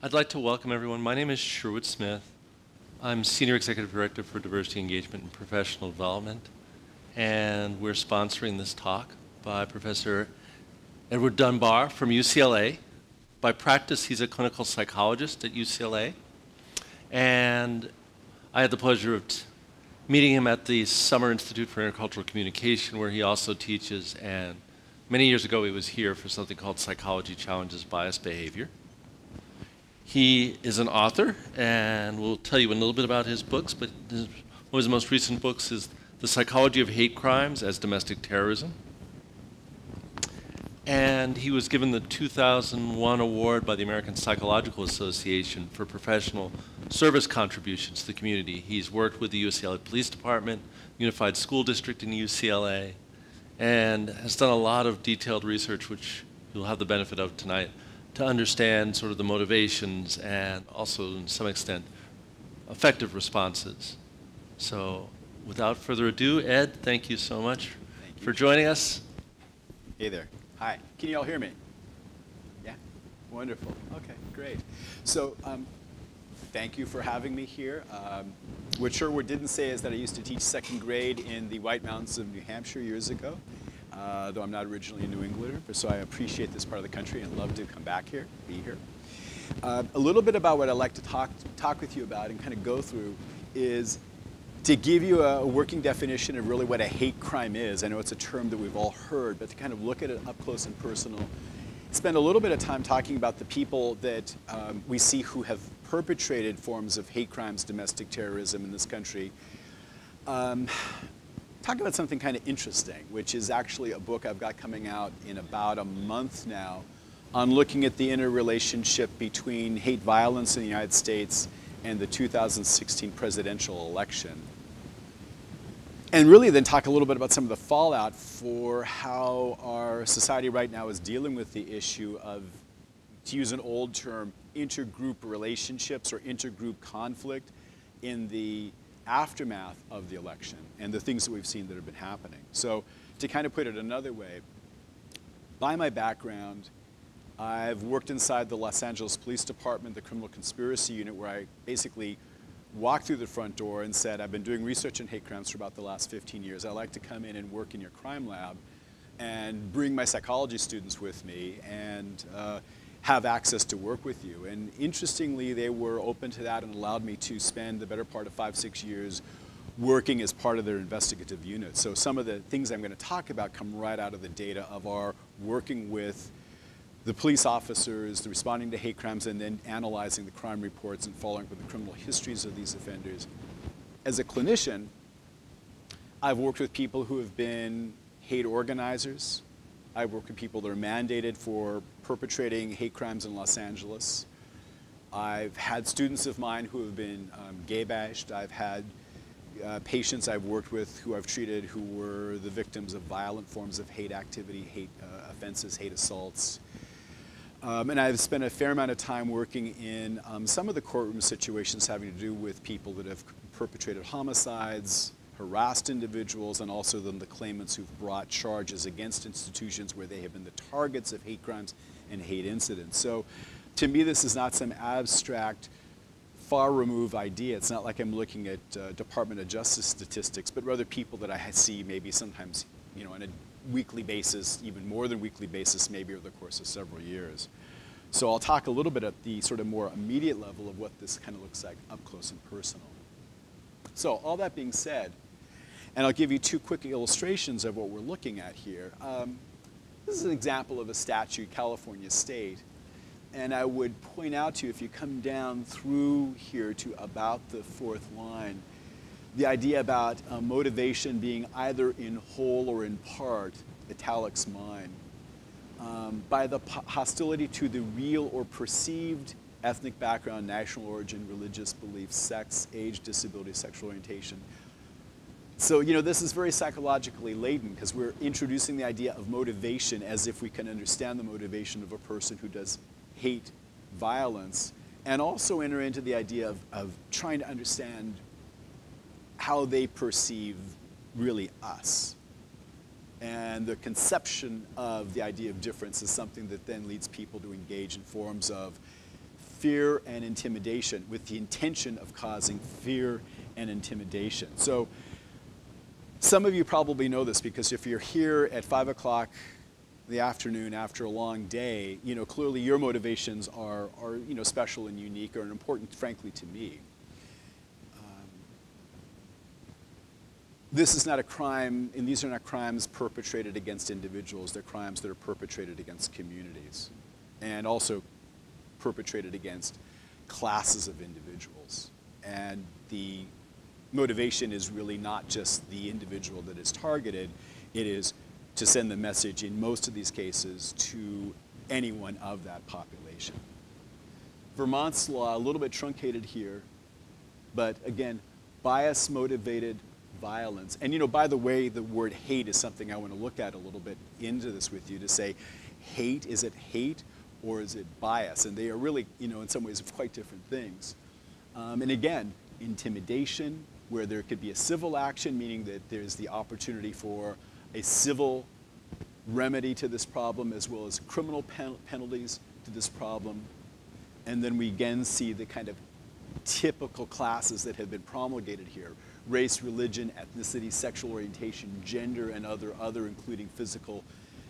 I'd like to welcome everyone. My name is Sherwood Smith. I'm Senior Executive Director for Diversity Engagement and Professional Development, and we're sponsoring this talk by Professor Edward Dunbar from UCLA. By practice, he's a clinical psychologist at UCLA, and I had the pleasure of meeting him at the Summer Institute for Intercultural Communication, where he also teaches, and many years ago he was here for something called Psychology Challenges Bias Behavior. He is an author, and we'll tell you a little bit about his books, but his, one of his most recent books is The Psychology of Hate Crimes as Domestic Terrorism. And he was given the 2001 award by the American Psychological Association for professional service contributions to the community. He's worked with the UCLA Police Department, Unified School District in UCLA, and has done a lot of detailed research, which you'll have the benefit of tonight, to understand sort of the motivations and also, in some extent, effective responses. So, without further ado, Ed, thank you so much you. for joining us. Hey there. Hi. Can you all hear me? Yeah? Wonderful. Okay, great. So, um, thank you for having me here. Um, what Sherwood didn't say is that I used to teach second grade in the White Mountains of New Hampshire years ago uh, though I'm not originally a New Englander, so I appreciate this part of the country and love to come back here, be here. Uh, a little bit about what I'd like to talk, talk with you about and kind of go through is to give you a working definition of really what a hate crime is. I know it's a term that we've all heard, but to kind of look at it up close and personal. Spend a little bit of time talking about the people that um, we see who have perpetrated forms of hate crimes, domestic terrorism in this country. Um, talk about something kind of interesting, which is actually a book I've got coming out in about a month now on looking at the interrelationship between hate violence in the United States and the 2016 presidential election. And really then talk a little bit about some of the fallout for how our society right now is dealing with the issue of, to use an old term, intergroup relationships or intergroup conflict in the aftermath of the election and the things that we've seen that have been happening. So to kind of put it another way, by my background, I've worked inside the Los Angeles Police Department, the Criminal Conspiracy Unit, where I basically walked through the front door and said, I've been doing research in hate crimes for about the last 15 years. I'd like to come in and work in your crime lab and bring my psychology students with me and uh, have access to work with you. And interestingly, they were open to that and allowed me to spend the better part of five, six years working as part of their investigative unit. So some of the things I'm going to talk about come right out of the data of our working with the police officers, the responding to hate crimes, and then analyzing the crime reports and following up with the criminal histories of these offenders. As a clinician, I've worked with people who have been hate organizers, I work with people that are mandated for perpetrating hate crimes in Los Angeles. I've had students of mine who have been um, gay bashed. I've had uh, patients I've worked with who I've treated who were the victims of violent forms of hate activity, hate uh, offenses, hate assaults. Um, and I've spent a fair amount of time working in um, some of the courtroom situations having to do with people that have perpetrated homicides, harassed individuals and also then the claimants who've brought charges against institutions where they have been the targets of hate crimes and hate incidents. So to me, this is not some abstract, far removed idea. It's not like I'm looking at uh, Department of Justice statistics, but rather people that I see maybe sometimes, you know, on a weekly basis, even more than weekly basis, maybe over the course of several years. So I'll talk a little bit at the sort of more immediate level of what this kind of looks like up close and personal. So all that being said, and I'll give you two quick illustrations of what we're looking at here. Um, this is an example of a statute, California State. And I would point out to you, if you come down through here to about the fourth line, the idea about uh, motivation being either in whole or in part, italics mine. Um, by the hostility to the real or perceived ethnic background, national origin, religious beliefs, sex, age, disability, sexual orientation, so, you know, this is very psychologically laden because we're introducing the idea of motivation as if we can understand the motivation of a person who does hate violence and also enter into the idea of, of trying to understand how they perceive really us. And the conception of the idea of difference is something that then leads people to engage in forms of fear and intimidation with the intention of causing fear and intimidation. So some of you probably know this because if you're here at 5 o'clock the afternoon after a long day, you know, clearly your motivations are, are you know, special and unique or important, frankly, to me. Um, this is not a crime, and these are not crimes perpetrated against individuals. They're crimes that are perpetrated against communities and also perpetrated against classes of individuals. And the motivation is really not just the individual that is targeted, it is to send the message in most of these cases to anyone of that population. Vermont's law, a little bit truncated here, but again, bias motivated violence. And you know, by the way, the word hate is something I want to look at a little bit into this with you to say, hate, is it hate or is it bias? And they are really, you know, in some ways quite different things. Um, and again, intimidation, where there could be a civil action, meaning that there's the opportunity for a civil remedy to this problem as well as criminal pen penalties to this problem. And then we again see the kind of typical classes that have been promulgated here race, religion, ethnicity, sexual orientation, gender, and other, other including physical,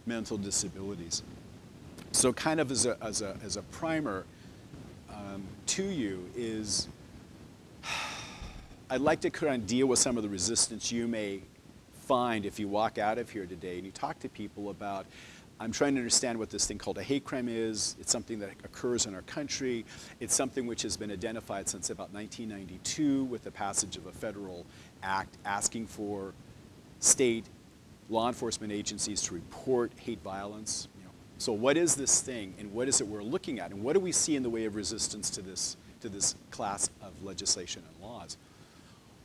mental disabilities. So kind of as a, as a, as a primer um, to you is I'd like to kind of deal with some of the resistance you may find if you walk out of here today and you talk to people about I'm trying to understand what this thing called a hate crime is. It's something that occurs in our country. It's something which has been identified since about 1992 with the passage of a federal act asking for state law enforcement agencies to report hate violence. So what is this thing and what is it we're looking at and what do we see in the way of resistance to this, to this class of legislation and laws?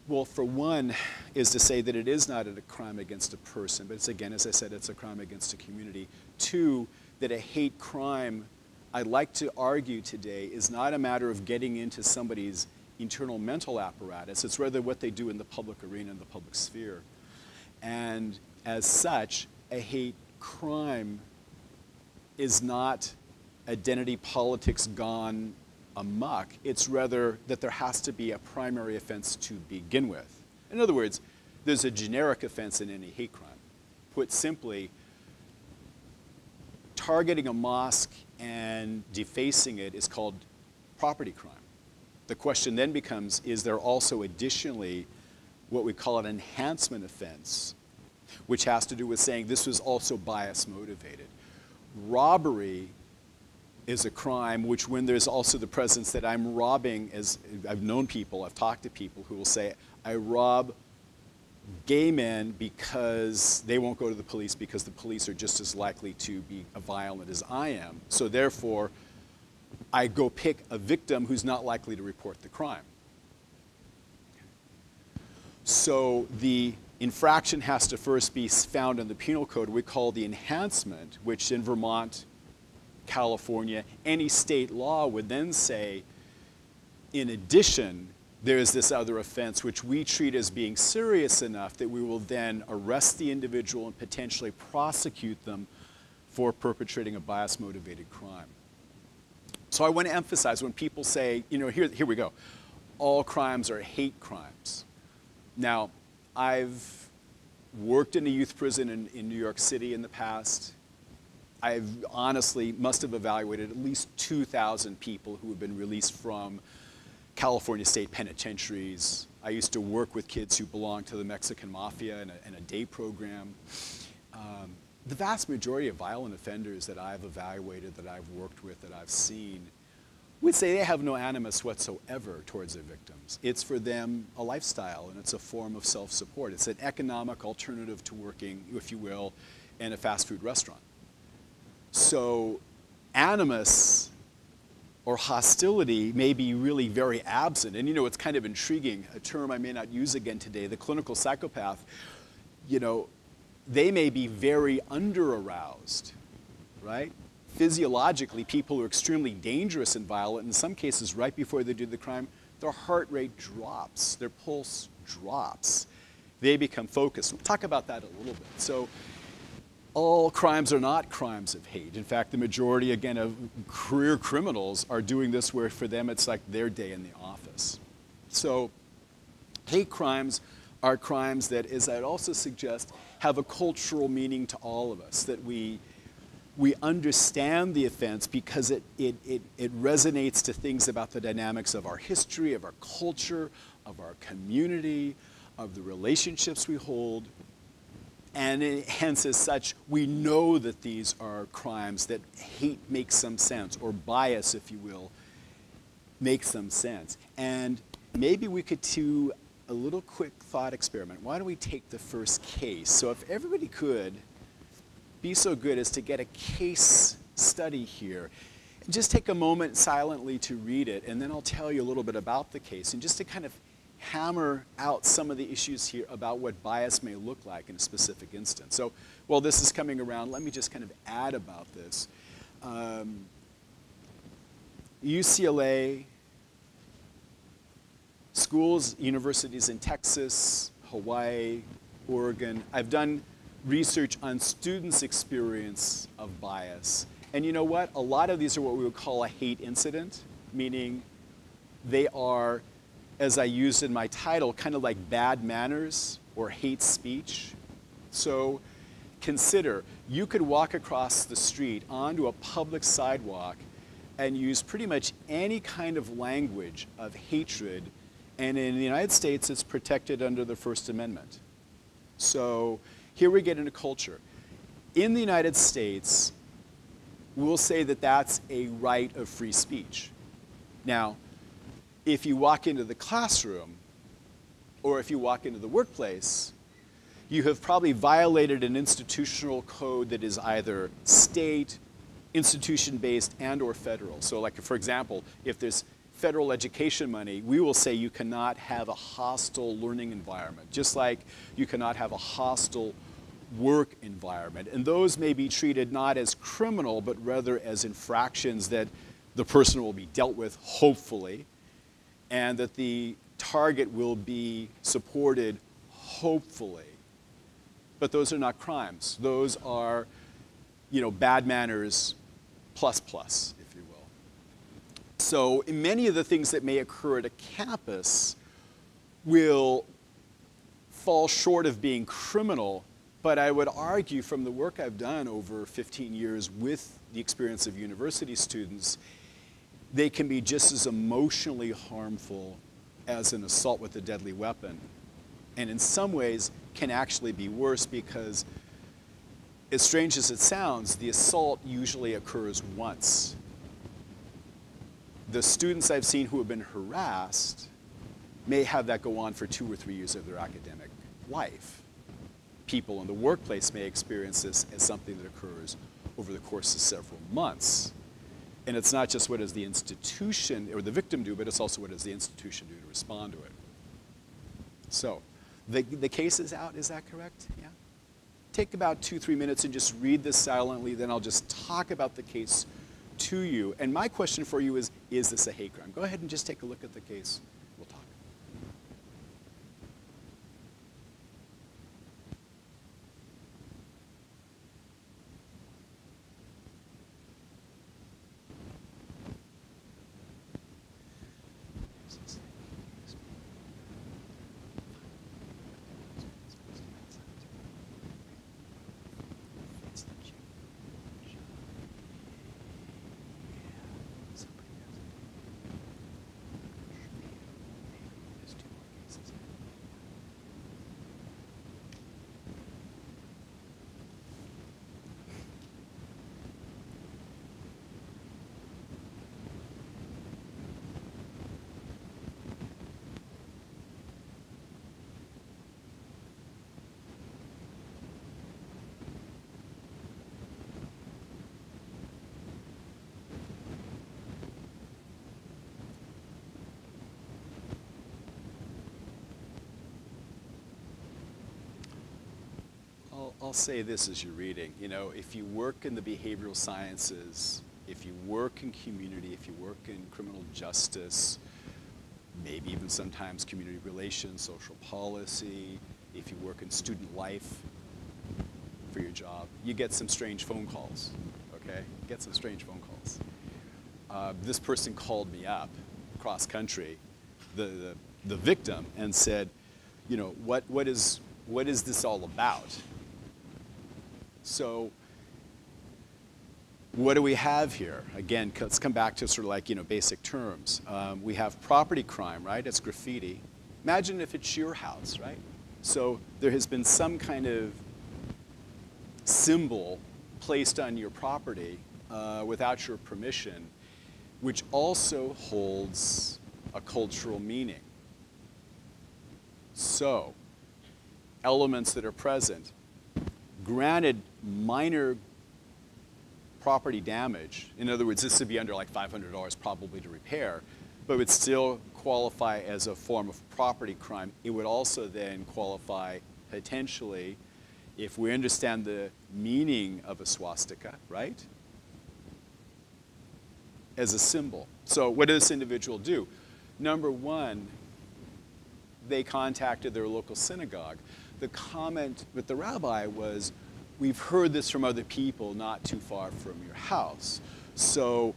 Well, for one, is to say that it is not a crime against a person, but it's again, as I said, it's a crime against a community. Two, that a hate crime, I'd like to argue today, is not a matter of getting into somebody's internal mental apparatus. It's rather what they do in the public arena, in the public sphere. And as such, a hate crime is not identity politics gone amok. It's rather that there has to be a primary offense to begin with. In other words, there's a generic offense in any hate crime. Put simply, targeting a mosque and defacing it is called property crime. The question then becomes, is there also additionally what we call an enhancement offense, which has to do with saying this was also bias motivated. Robbery is a crime which when there's also the presence that I'm robbing, as I've known people, I've talked to people who will say, I rob gay men because they won't go to the police because the police are just as likely to be violent as I am. So therefore, I go pick a victim who's not likely to report the crime. So the infraction has to first be found in the penal code. We call the enhancement, which in Vermont California, any state law would then say, in addition, there's this other offense which we treat as being serious enough that we will then arrest the individual and potentially prosecute them for perpetrating a bias motivated crime. So I want to emphasize when people say, you know, here, here we go, all crimes are hate crimes. Now, I've worked in a youth prison in, in New York City in the past. I've honestly must have evaluated at least 2,000 people who have been released from California state penitentiaries. I used to work with kids who belonged to the Mexican mafia in a, in a day program. Um, the vast majority of violent offenders that I've evaluated, that I've worked with, that I've seen, would say they have no animus whatsoever towards their victims. It's for them a lifestyle and it's a form of self-support. It's an economic alternative to working, if you will, in a fast food restaurant. So animus or hostility may be really very absent. And you know, it's kind of intriguing, a term I may not use again today, the clinical psychopath, you know, they may be very under-aroused, right? Physiologically, people are extremely dangerous and violent. In some cases, right before they do the crime, their heart rate drops, their pulse drops. They become focused. We'll talk about that a little bit. So all crimes are not crimes of hate. In fact, the majority, again, of career criminals are doing this where for them it's like their day in the office. So, hate crimes are crimes that, as I'd also suggest, have a cultural meaning to all of us, that we, we understand the offense because it, it, it, it resonates to things about the dynamics of our history, of our culture, of our community, of the relationships we hold. And it, hence, as such, we know that these are crimes, that hate makes some sense, or bias, if you will, makes some sense. And maybe we could do a little quick thought experiment. Why don't we take the first case? So, if everybody could be so good as to get a case study here, and just take a moment silently to read it, and then I'll tell you a little bit about the case, and just to kind of hammer out some of the issues here about what bias may look like in a specific instance. So while this is coming around, let me just kind of add about this. Um, UCLA, schools, universities in Texas, Hawaii, Oregon. I've done research on students' experience of bias. And you know what? A lot of these are what we would call a hate incident, meaning they are as I used in my title, kind of like bad manners or hate speech. So consider you could walk across the street onto a public sidewalk and use pretty much any kind of language of hatred, and in the United States, it's protected under the First Amendment. So here we get into culture. In the United States, we'll say that that's a right of free speech. Now, if you walk into the classroom or if you walk into the workplace, you have probably violated an institutional code that is either state, institution-based, and or federal. So like, for example, if there's federal education money, we will say you cannot have a hostile learning environment, just like you cannot have a hostile work environment. And those may be treated not as criminal, but rather as infractions that the person will be dealt with, hopefully, and that the target will be supported, hopefully. But those are not crimes. Those are, you know, bad manners plus plus, if you will. So many of the things that may occur at a campus will fall short of being criminal, but I would argue from the work I've done over 15 years with the experience of university students they can be just as emotionally harmful as an assault with a deadly weapon. And in some ways, can actually be worse because, as strange as it sounds, the assault usually occurs once. The students I've seen who have been harassed may have that go on for two or three years of their academic life. People in the workplace may experience this as something that occurs over the course of several months. And it's not just what does the institution or the victim do, but it's also what does the institution do to respond to it. So, the, the case is out, is that correct? Yeah? Take about two, three minutes and just read this silently, then I'll just talk about the case to you. And my question for you is, is this a hate crime? Go ahead and just take a look at the case. I'll say this as you're reading. You know, if you work in the behavioral sciences, if you work in community, if you work in criminal justice, maybe even sometimes community relations, social policy, if you work in student life, for your job, you get some strange phone calls, okay? Get some strange phone calls. Uh, this person called me up cross country, the, the, the victim, and said, you know, what, what, is, what is this all about? So what do we have here? Again, let's come back to sort of like, you know, basic terms. Um, we have property crime, right? It's graffiti. Imagine if it's your house, right? So there has been some kind of symbol placed on your property uh, without your permission, which also holds a cultural meaning. So, elements that are present, granted minor property damage, in other words, this would be under like $500 probably to repair, but would still qualify as a form of property crime. It would also then qualify potentially, if we understand the meaning of a swastika, right? As a symbol. So what did this individual do? Number one, they contacted their local synagogue. The comment with the rabbi was, we've heard this from other people not too far from your house. So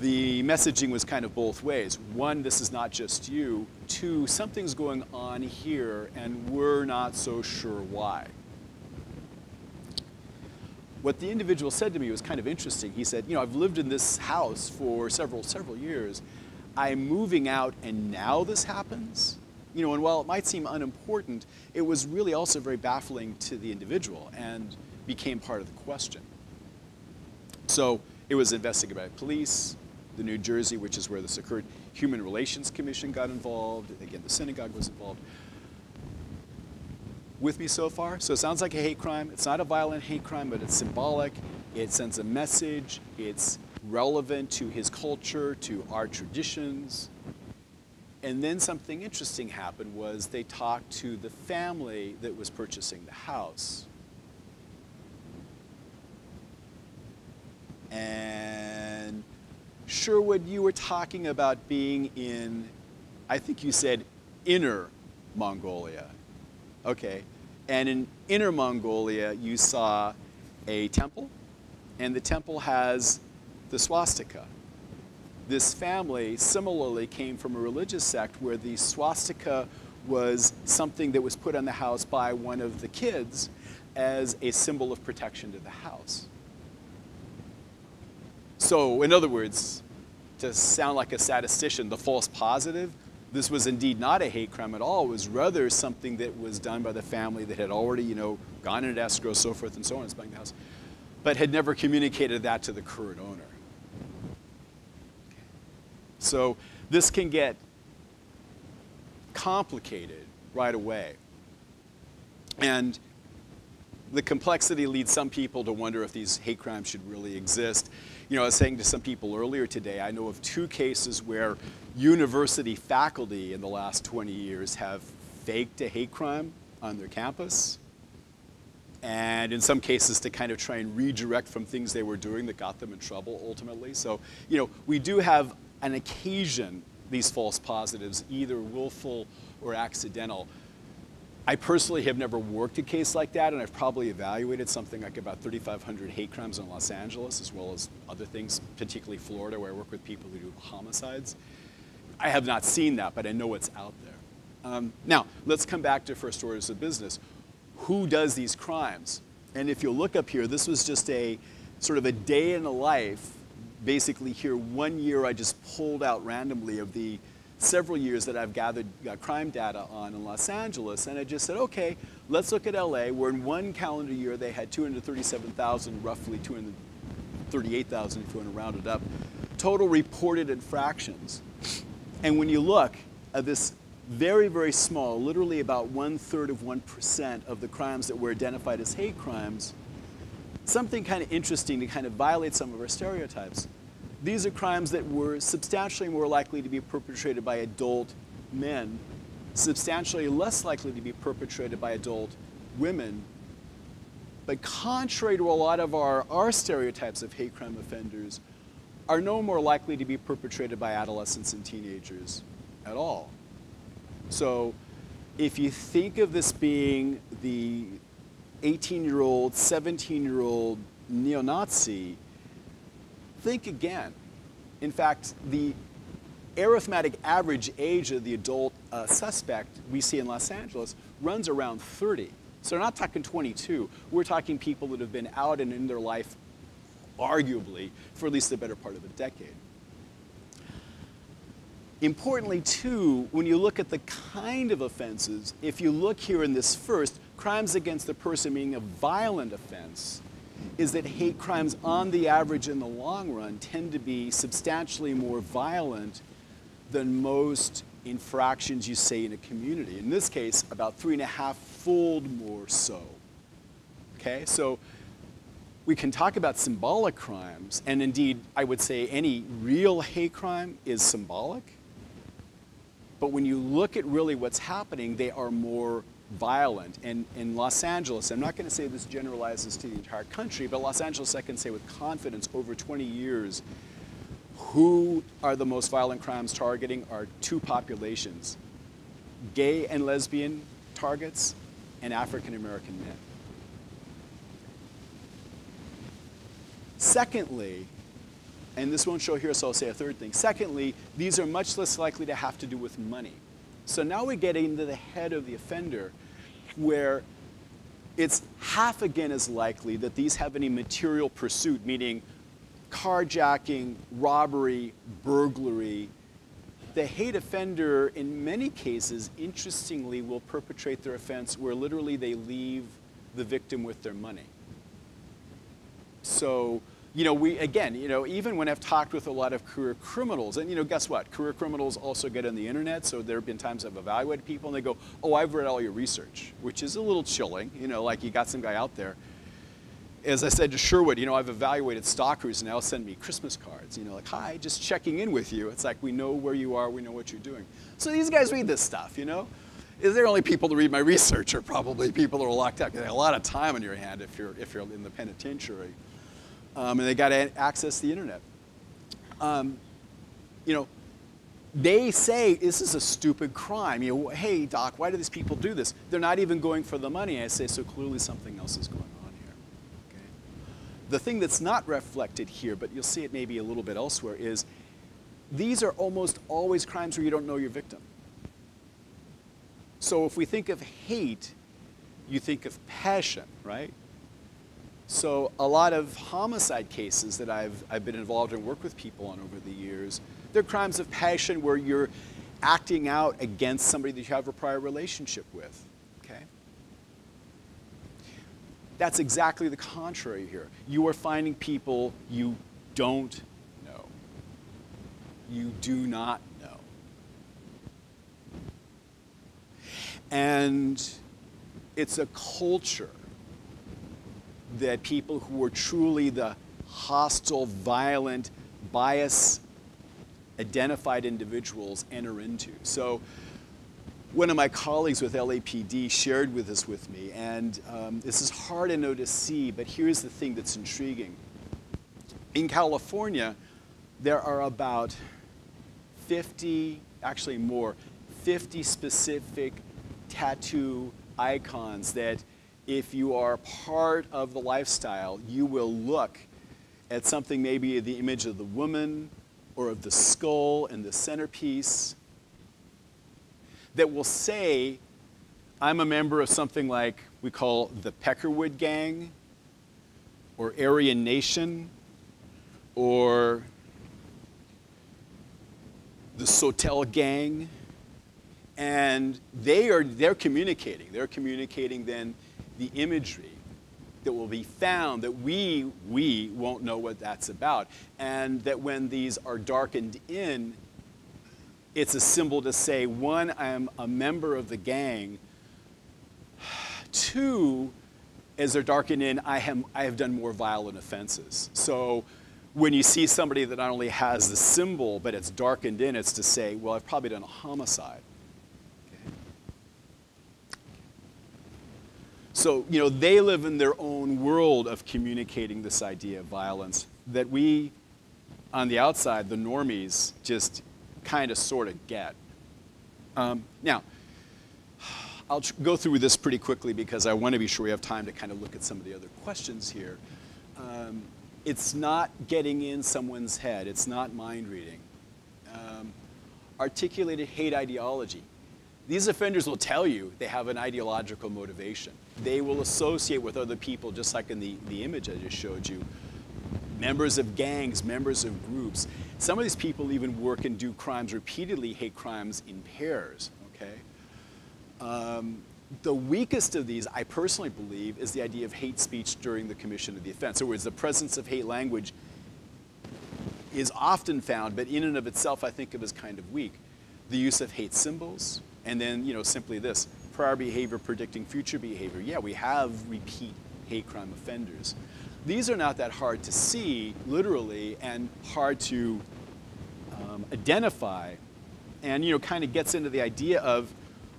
the messaging was kind of both ways. One, this is not just you. Two, something's going on here and we're not so sure why. What the individual said to me was kind of interesting. He said, you know, I've lived in this house for several, several years. I'm moving out and now this happens? You know, and while it might seem unimportant, it was really also very baffling to the individual and became part of the question. So it was investigated by police, the New Jersey, which is where this occurred. Human Relations Commission got involved. Again, the synagogue was involved. With me so far? So it sounds like a hate crime. It's not a violent hate crime, but it's symbolic. It sends a message. It's relevant to his culture, to our traditions. And then something interesting happened was they talked to the family that was purchasing the house. And Sherwood, you were talking about being in, I think you said inner Mongolia. Okay. And in inner Mongolia, you saw a temple, and the temple has the swastika. This family similarly came from a religious sect where the swastika was something that was put on the house by one of the kids as a symbol of protection to the house. So, in other words, to sound like a statistician, the false positive, this was indeed not a hate crime at all. It was rather something that was done by the family that had already, you know, gone into escrow, so forth and so on, buying the house, but had never communicated that to the current owner. So this can get complicated right away. And the complexity leads some people to wonder if these hate crimes should really exist. You know, I was saying to some people earlier today, I know of two cases where university faculty in the last 20 years have faked a hate crime on their campus. And in some cases, to kind of try and redirect from things they were doing that got them in trouble ultimately. So, you know, we do have an occasion these false positives, either willful or accidental. I personally have never worked a case like that, and I've probably evaluated something like about 3,500 hate crimes in Los Angeles, as well as other things, particularly Florida, where I work with people who do homicides. I have not seen that, but I know it's out there. Um, now, let's come back to first orders of business. Who does these crimes? And if you look up here, this was just a sort of a day in the life. Basically, here, one year I just pulled out randomly of the several years that I've gathered uh, crime data on in Los Angeles, and I just said, okay, let's look at LA, where in one calendar year they had 237,000, roughly 238,000 if you want to round it up, total reported infractions. And when you look at this very, very small, literally about one third of 1% of the crimes that were identified as hate crimes, something kind of interesting to kind of violate some of our stereotypes. These are crimes that were substantially more likely to be perpetrated by adult men, substantially less likely to be perpetrated by adult women. But contrary to a lot of our, our stereotypes of hate crime offenders, are no more likely to be perpetrated by adolescents and teenagers at all. So if you think of this being the 18 year old, 17 year old neo Nazi, think again. In fact, the arithmetic average age of the adult uh, suspect we see in Los Angeles runs around 30. So we're not talking 22. We're talking people that have been out and in their life, arguably, for at least the better part of a decade. Importantly, too, when you look at the kind of offenses, if you look here in this first, crimes against the person being a violent offense, is that hate crimes on the average in the long run tend to be substantially more violent than most infractions you say in a community. In this case, about three and a half fold more so. Okay, so we can talk about symbolic crimes, and indeed, I would say any real hate crime is symbolic. But when you look at really what's happening, they are more violent. And in Los Angeles, I'm not going to say this generalizes to the entire country, but Los Angeles, I can say with confidence, over 20 years, who are the most violent crimes targeting are two populations gay and lesbian targets and African American men. Secondly, and this won't show here, so I'll say a third thing. Secondly, these are much less likely to have to do with money. So now we get into the head of the offender where it's half again as likely that these have any material pursuit, meaning carjacking, robbery, burglary. The hate offender, in many cases, interestingly, will perpetrate their offense where literally they leave the victim with their money. So you know, we, again, you know, even when I've talked with a lot of career criminals, and, you know, guess what? Career criminals also get on the internet, so there have been times I've evaluated people and they go, oh, I've read all your research, which is a little chilling, you know, like you got some guy out there. As I said to Sherwood, you know, I've evaluated stalkers and they'll send me Christmas cards, you know, like, hi, just checking in with you. It's like, we know where you are, we know what you're doing. So these guys read this stuff, you know? Is there only people to read my research or probably people that are locked up? You have a lot of time on your hand if you're, if you're in the penitentiary um, and they got to access the internet. Um, you know, they say this is a stupid crime. You know, hey doc, why do these people do this? They're not even going for the money. I say, so clearly something else is going on here. Okay? The thing that's not reflected here, but you'll see it maybe a little bit elsewhere, is these are almost always crimes where you don't know your victim. So if we think of hate, you think of passion, right? So a lot of homicide cases that I've, I've been involved in, work with people on over the years, they're crimes of passion where you're acting out against somebody that you have a prior relationship with, okay? That's exactly the contrary here. You are finding people you don't know. You do not know. And it's a culture that people who are truly the hostile, violent, bias identified individuals enter into. So one of my colleagues with LAPD shared with this with me, and um, this is hard to know to see, but here's the thing that's intriguing. In California, there are about 50, actually more, 50 specific tattoo icons that if you are part of the lifestyle, you will look at something maybe the image of the woman or of the skull and the centerpiece that will say, I'm a member of something like we call the Peckerwood Gang or Aryan Nation or the Sotel Gang. And they are, they're communicating. They're communicating then the imagery that will be found that we, we won't know what that's about. And that when these are darkened in, it's a symbol to say, one, I am a member of the gang. Two, as they're darkened in, I have, I have done more violent offenses. So when you see somebody that not only has the symbol, but it's darkened in, it's to say, well, I've probably done a homicide. So, you know, they live in their own world of communicating this idea of violence that we, on the outside, the normies, just kind of sort of get. Um, now, I'll go through this pretty quickly because I want to be sure we have time to kind of look at some of the other questions here. Um, it's not getting in someone's head. It's not mind reading. Um, articulated hate ideology. These offenders will tell you they have an ideological motivation. They will associate with other people, just like in the, the image I just showed you, members of gangs, members of groups. Some of these people even work and do crimes repeatedly, hate crimes in pairs, okay? Um, the weakest of these, I personally believe, is the idea of hate speech during the commission of the offense. In other words, the presence of hate language is often found, but in and of itself, I think of as kind of weak. The use of hate symbols, and then, you know, simply this, prior behavior predicting future behavior. Yeah, we have repeat hate crime offenders. These are not that hard to see, literally, and hard to um, identify, and, you know, kind of gets into the idea of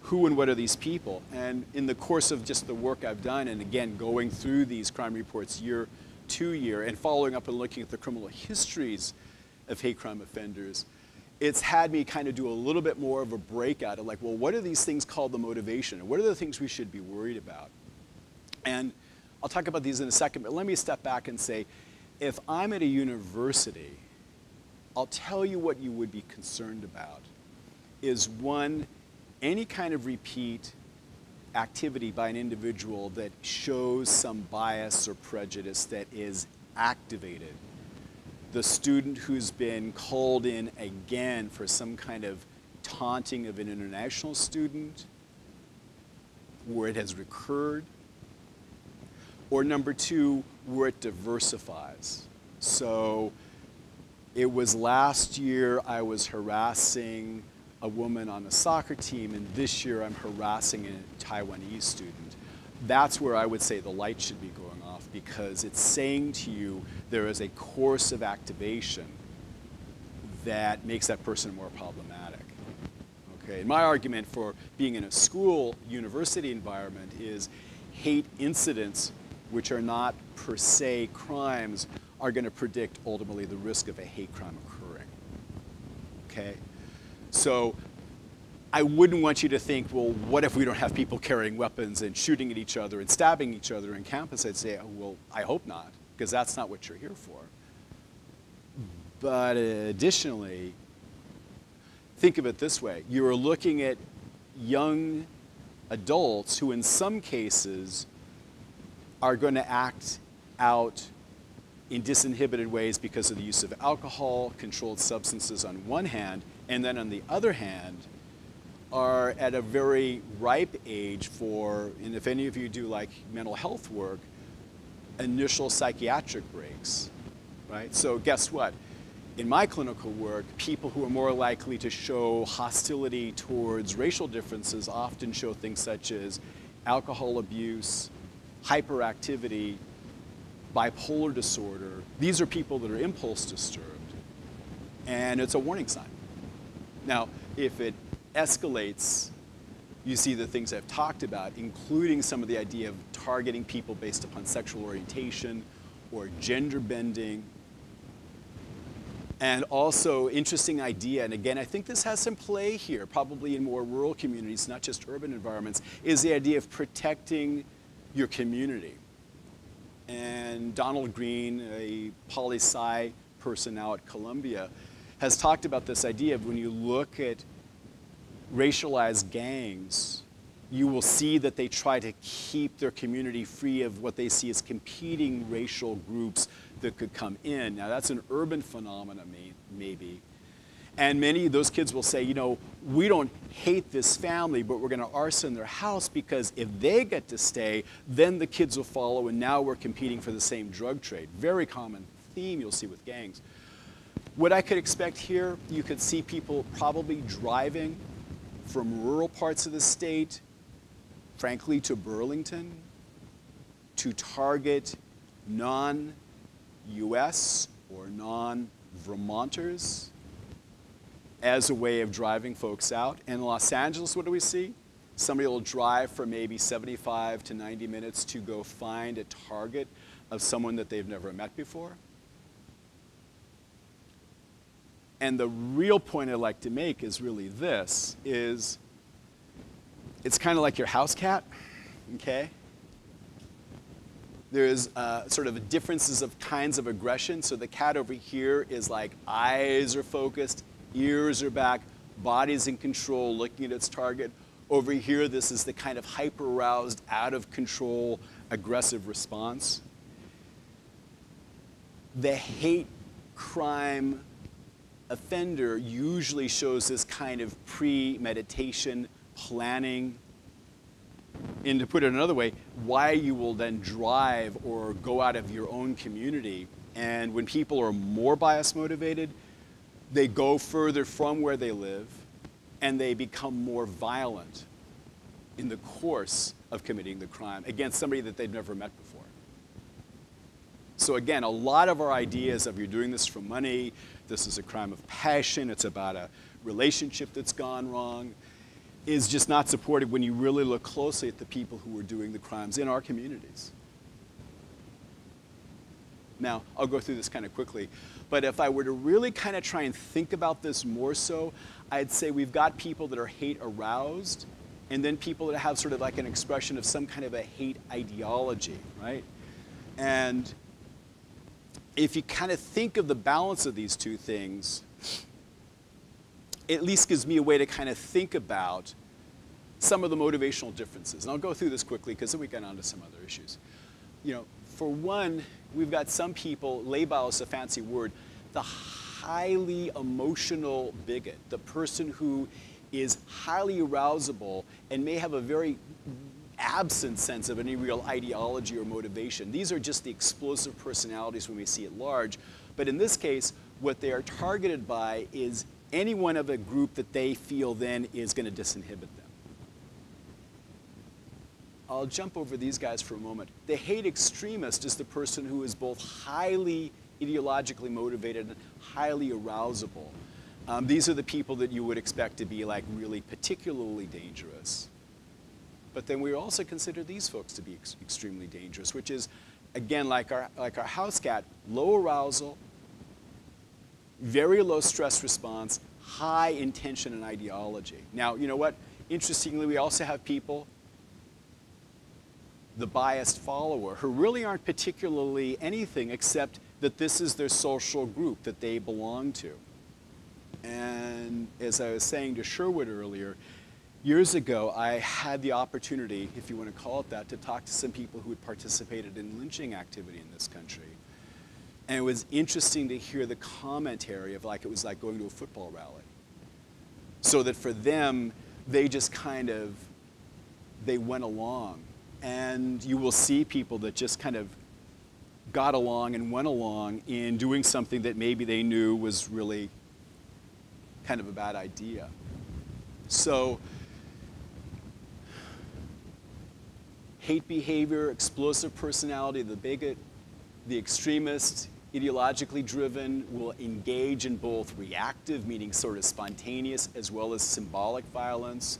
who and what are these people. And in the course of just the work I've done, and again, going through these crime reports year to year, and following up and looking at the criminal histories of hate crime offenders, it's had me kind of do a little bit more of a breakout of like, well, what are these things called the motivation? What are the things we should be worried about? And I'll talk about these in a second, but let me step back and say, if I'm at a university, I'll tell you what you would be concerned about is one, any kind of repeat activity by an individual that shows some bias or prejudice that is activated. The student who's been called in again for some kind of taunting of an international student, where it has recurred. Or number two, where it diversifies. So it was last year I was harassing a woman on a soccer team, and this year I'm harassing a Taiwanese student. That's where I would say the light should be going off because it's saying to you there is a course of activation that makes that person more problematic. Okay, and my argument for being in a school university environment is hate incidents, which are not per se crimes, are going to predict ultimately the risk of a hate crime occurring. Okay? So I wouldn't want you to think, well, what if we don't have people carrying weapons and shooting at each other and stabbing each other in campus? I'd say, oh, well, I hope not, because that's not what you're here for. But additionally, think of it this way you're looking at young adults who, in some cases, are going to act out in disinhibited ways because of the use of alcohol, controlled substances on one hand, and then on the other hand, are at a very ripe age for, and if any of you do like mental health work, initial psychiatric breaks, right? So guess what? In my clinical work, people who are more likely to show hostility towards racial differences often show things such as alcohol abuse, hyperactivity, bipolar disorder. These are people that are impulse disturbed. And it's a warning sign. Now, if it escalates, you see the things I've talked about, including some of the idea of targeting people based upon sexual orientation or gender bending. And also, interesting idea, and again, I think this has some play here, probably in more rural communities, not just urban environments, is the idea of protecting your community. And Donald Green, a poli sci person now at Columbia, has talked about this idea of when you look at racialized gangs, you will see that they try to keep their community free of what they see as competing racial groups that could come in. Now, that's an urban phenomenon, maybe. And many of those kids will say, you know, we don't hate this family, but we're going to arson their house because if they get to stay, then the kids will follow, and now we're competing for the same drug trade. Very common theme you'll see with gangs. What I could expect here, you could see people probably driving from rural parts of the state, frankly, to Burlington, to target non US or non Vermonters as a way of driving folks out. In Los Angeles, what do we see? Somebody will drive for maybe 75 to 90 minutes to go find a target of someone that they've never met before. And the real point I'd like to make is really this, is it's kind of like your house cat, okay? There's uh, sort of differences of kinds of aggression. So the cat over here is like eyes are focused, ears are back, body's in control, looking at its target. Over here, this is the kind of hyper aroused, out of control, aggressive response. The hate crime offender usually shows this kind of premeditation, planning. And to put it another way, why you will then drive or go out of your own community. And when people are more bias motivated, they go further from where they live and they become more violent in the course of committing the crime against somebody that they've never met before. So again, a lot of our ideas of you're doing this for money, this is a crime of passion, it's about a relationship that's gone wrong, is just not supported when you really look closely at the people who are doing the crimes in our communities. Now, I'll go through this kind of quickly, but if I were to really kind of try and think about this more so, I'd say we've got people that are hate aroused, and then people that have sort of like an expression of some kind of a hate ideology, right? And if you kind of think of the balance of these two things, it at least gives me a way to kind of think about some of the motivational differences. And I'll go through this quickly because then we get on to some other issues. You know, for one, we've got some people, labile is a fancy word, the highly emotional bigot, the person who is highly arousable and may have a very absent sense of any real ideology or motivation. These are just the explosive personalities when we see at large. But in this case, what they are targeted by is anyone of a group that they feel then is going to disinhibit them. I'll jump over these guys for a moment. The hate extremist is the person who is both highly ideologically motivated and highly arousable. Um, these are the people that you would expect to be like really particularly dangerous. But then we also consider these folks to be ex extremely dangerous, which is, again, like our, like our house cat, low arousal, very low stress response, high intention and ideology. Now, you know what? Interestingly, we also have people, the biased follower, who really aren't particularly anything except that this is their social group that they belong to. And as I was saying to Sherwood earlier, years ago I had the opportunity, if you want to call it that, to talk to some people who had participated in lynching activity in this country. And it was interesting to hear the commentary of like it was like going to a football rally. So that for them, they just kind of, they went along. And you will see people that just kind of got along and went along in doing something that maybe they knew was really kind of a bad idea. So, hate behavior, explosive personality, the bigot, the extremist, ideologically driven, will engage in both reactive, meaning sort of spontaneous, as well as symbolic violence.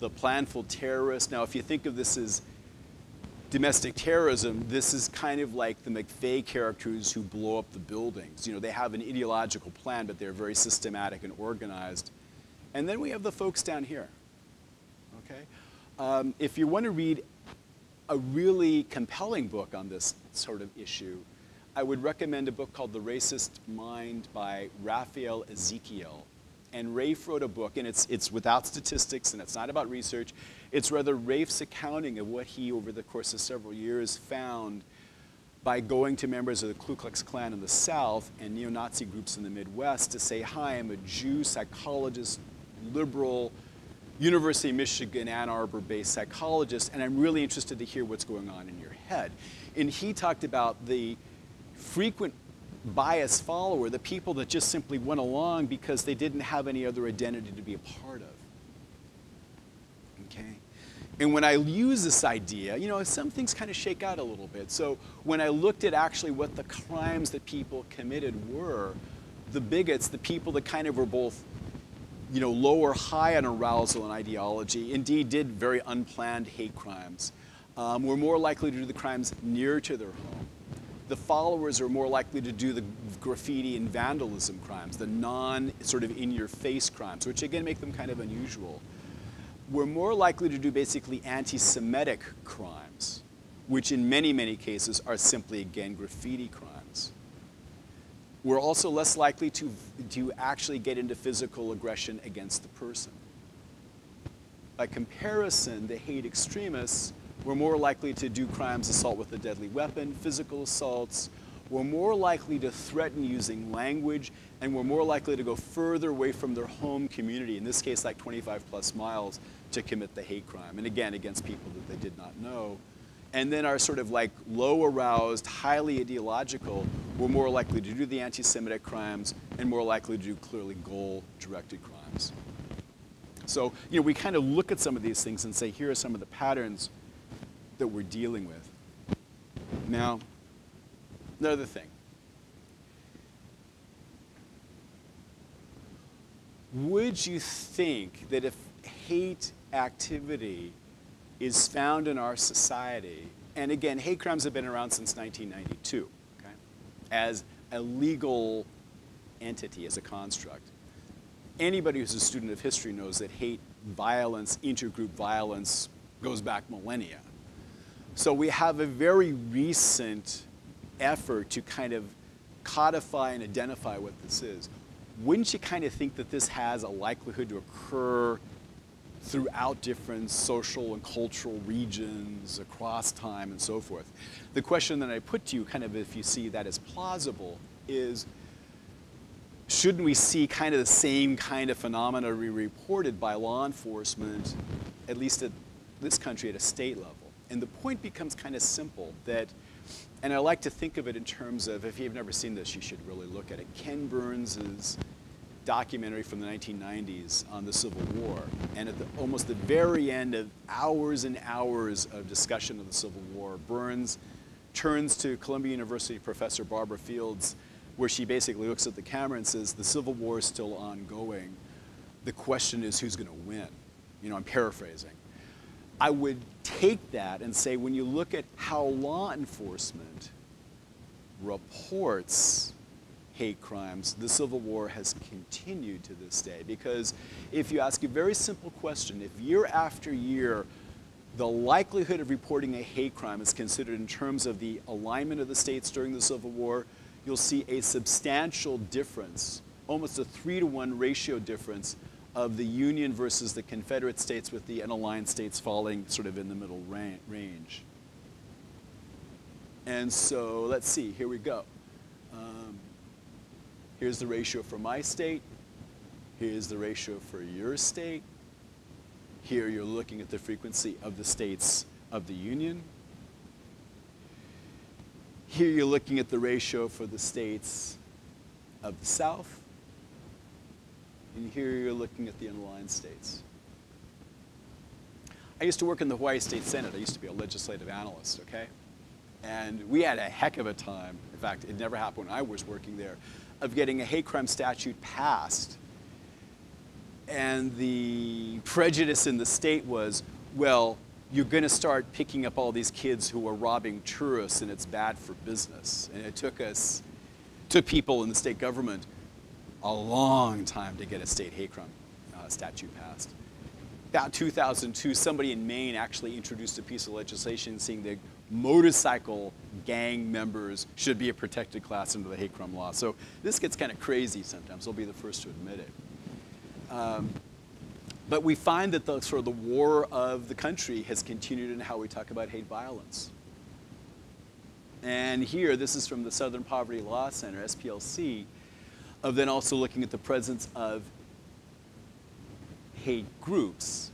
The planful terrorist, now if you think of this as domestic terrorism, this is kind of like the McVeigh characters who blow up the buildings. You know, they have an ideological plan, but they're very systematic and organized. And then we have the folks down here. Okay? Um, if you want to read a really compelling book on this sort of issue, I would recommend a book called The Racist Mind by Raphael Ezekiel. And Rafe wrote a book, and it's, it's without statistics, and it's not about research. It's rather Rafe's accounting of what he, over the course of several years, found by going to members of the Ku Klux Klan in the South and neo-Nazi groups in the Midwest to say, hi, I'm a Jew psychologist, liberal, University of Michigan, Ann Arbor-based psychologist, and I'm really interested to hear what's going on in your head. And he talked about the frequent bias follower, the people that just simply went along because they didn't have any other identity to be a part of. Okay? And when I use this idea, you know, some things kind of shake out a little bit. So when I looked at actually what the crimes that people committed were, the bigots, the people that kind of were both, you know, low or high on arousal and ideology, indeed did very unplanned hate crimes, um, were more likely to do the crimes near to their home the followers are more likely to do the graffiti and vandalism crimes, the non sort of in your face crimes, which again make them kind of unusual. we're more likely to do basically anti-Semitic crimes, which in many, many cases are simply, again, graffiti crimes. We're also less likely to, to actually get into physical aggression against the person. By comparison, the hate extremists were more likely to do crimes, assault with a deadly weapon, physical assaults, were more likely to threaten using language, and were more likely to go further away from their home community, in this case like 25 plus miles, to commit the hate crime. And again, against people that they did not know. And then are sort of like low aroused, highly ideological were more likely to do the anti Semitic crimes and more likely to do clearly goal directed crimes. So, you know, we kind of look at some of these things and say, here are some of the patterns that we're dealing with. Now, another thing. Would you think that if hate activity is found in our society, and again, hate crimes have been around since 1992, okay, as a legal entity, as a construct. Anybody who's a student of history knows that hate, violence, intergroup violence goes back millennia. So we have a very recent effort to kind of codify and identify what this is. Wouldn't you kind of think that this has a likelihood to occur throughout different social and cultural regions across time and so forth. The question that I put to you, kind of if you see that as plausible, is shouldn't we see kind of the same kind of phenomena be reported by law enforcement, at least at this country at a state level? And the point becomes kind of simple that, and I like to think of it in terms of, if you've never seen this, you should really look at it. Ken Burns's documentary from the 1990s on the Civil War. And at the, almost the very end of hours and hours of discussion of the Civil War, Burns turns to Columbia University professor Barbara Fields, where she basically looks at the camera and says, the Civil War is still ongoing. The question is who's going to win? You know, I'm paraphrasing. I would take that and say, when you look at how law enforcement reports hate crimes, the Civil War has continued to this day. Because if you ask a very simple question, if year after year the likelihood of reporting a hate crime is considered in terms of the alignment of the states during the Civil War, you'll see a substantial difference, almost a three to one ratio difference of the Union versus the Confederate states with the unaligned states falling sort of in the middle range. And so let's see, here we go. Here's the ratio for my state. Here's the ratio for your state. Here you're looking at the frequency of the states of the Union. Here you're looking at the ratio for the states of the South. And here you're looking at the unaligned states. I used to work in the Hawaii State Senate. I used to be a legislative analyst, okay? And we had a heck of a time. In fact, it never happened when I was working there of getting a hate crime statute passed. And the prejudice in the state was, well, you're going to start picking up all these kids who are robbing tourists and it's bad for business. And it took us, took people in the state government a long time to get a state hate crime uh, statute passed. About 2002, somebody in Maine actually introduced a piece of legislation saying that motorcycle gang members should be a protected class under the hate crime law. So this gets kind of crazy sometimes. I'll be the first to admit it. Um, but we find that the sort of the war of the country has continued in how we talk about hate violence. And here, this is from the Southern Poverty Law Center, SPLC, of then also looking at the presence of hate groups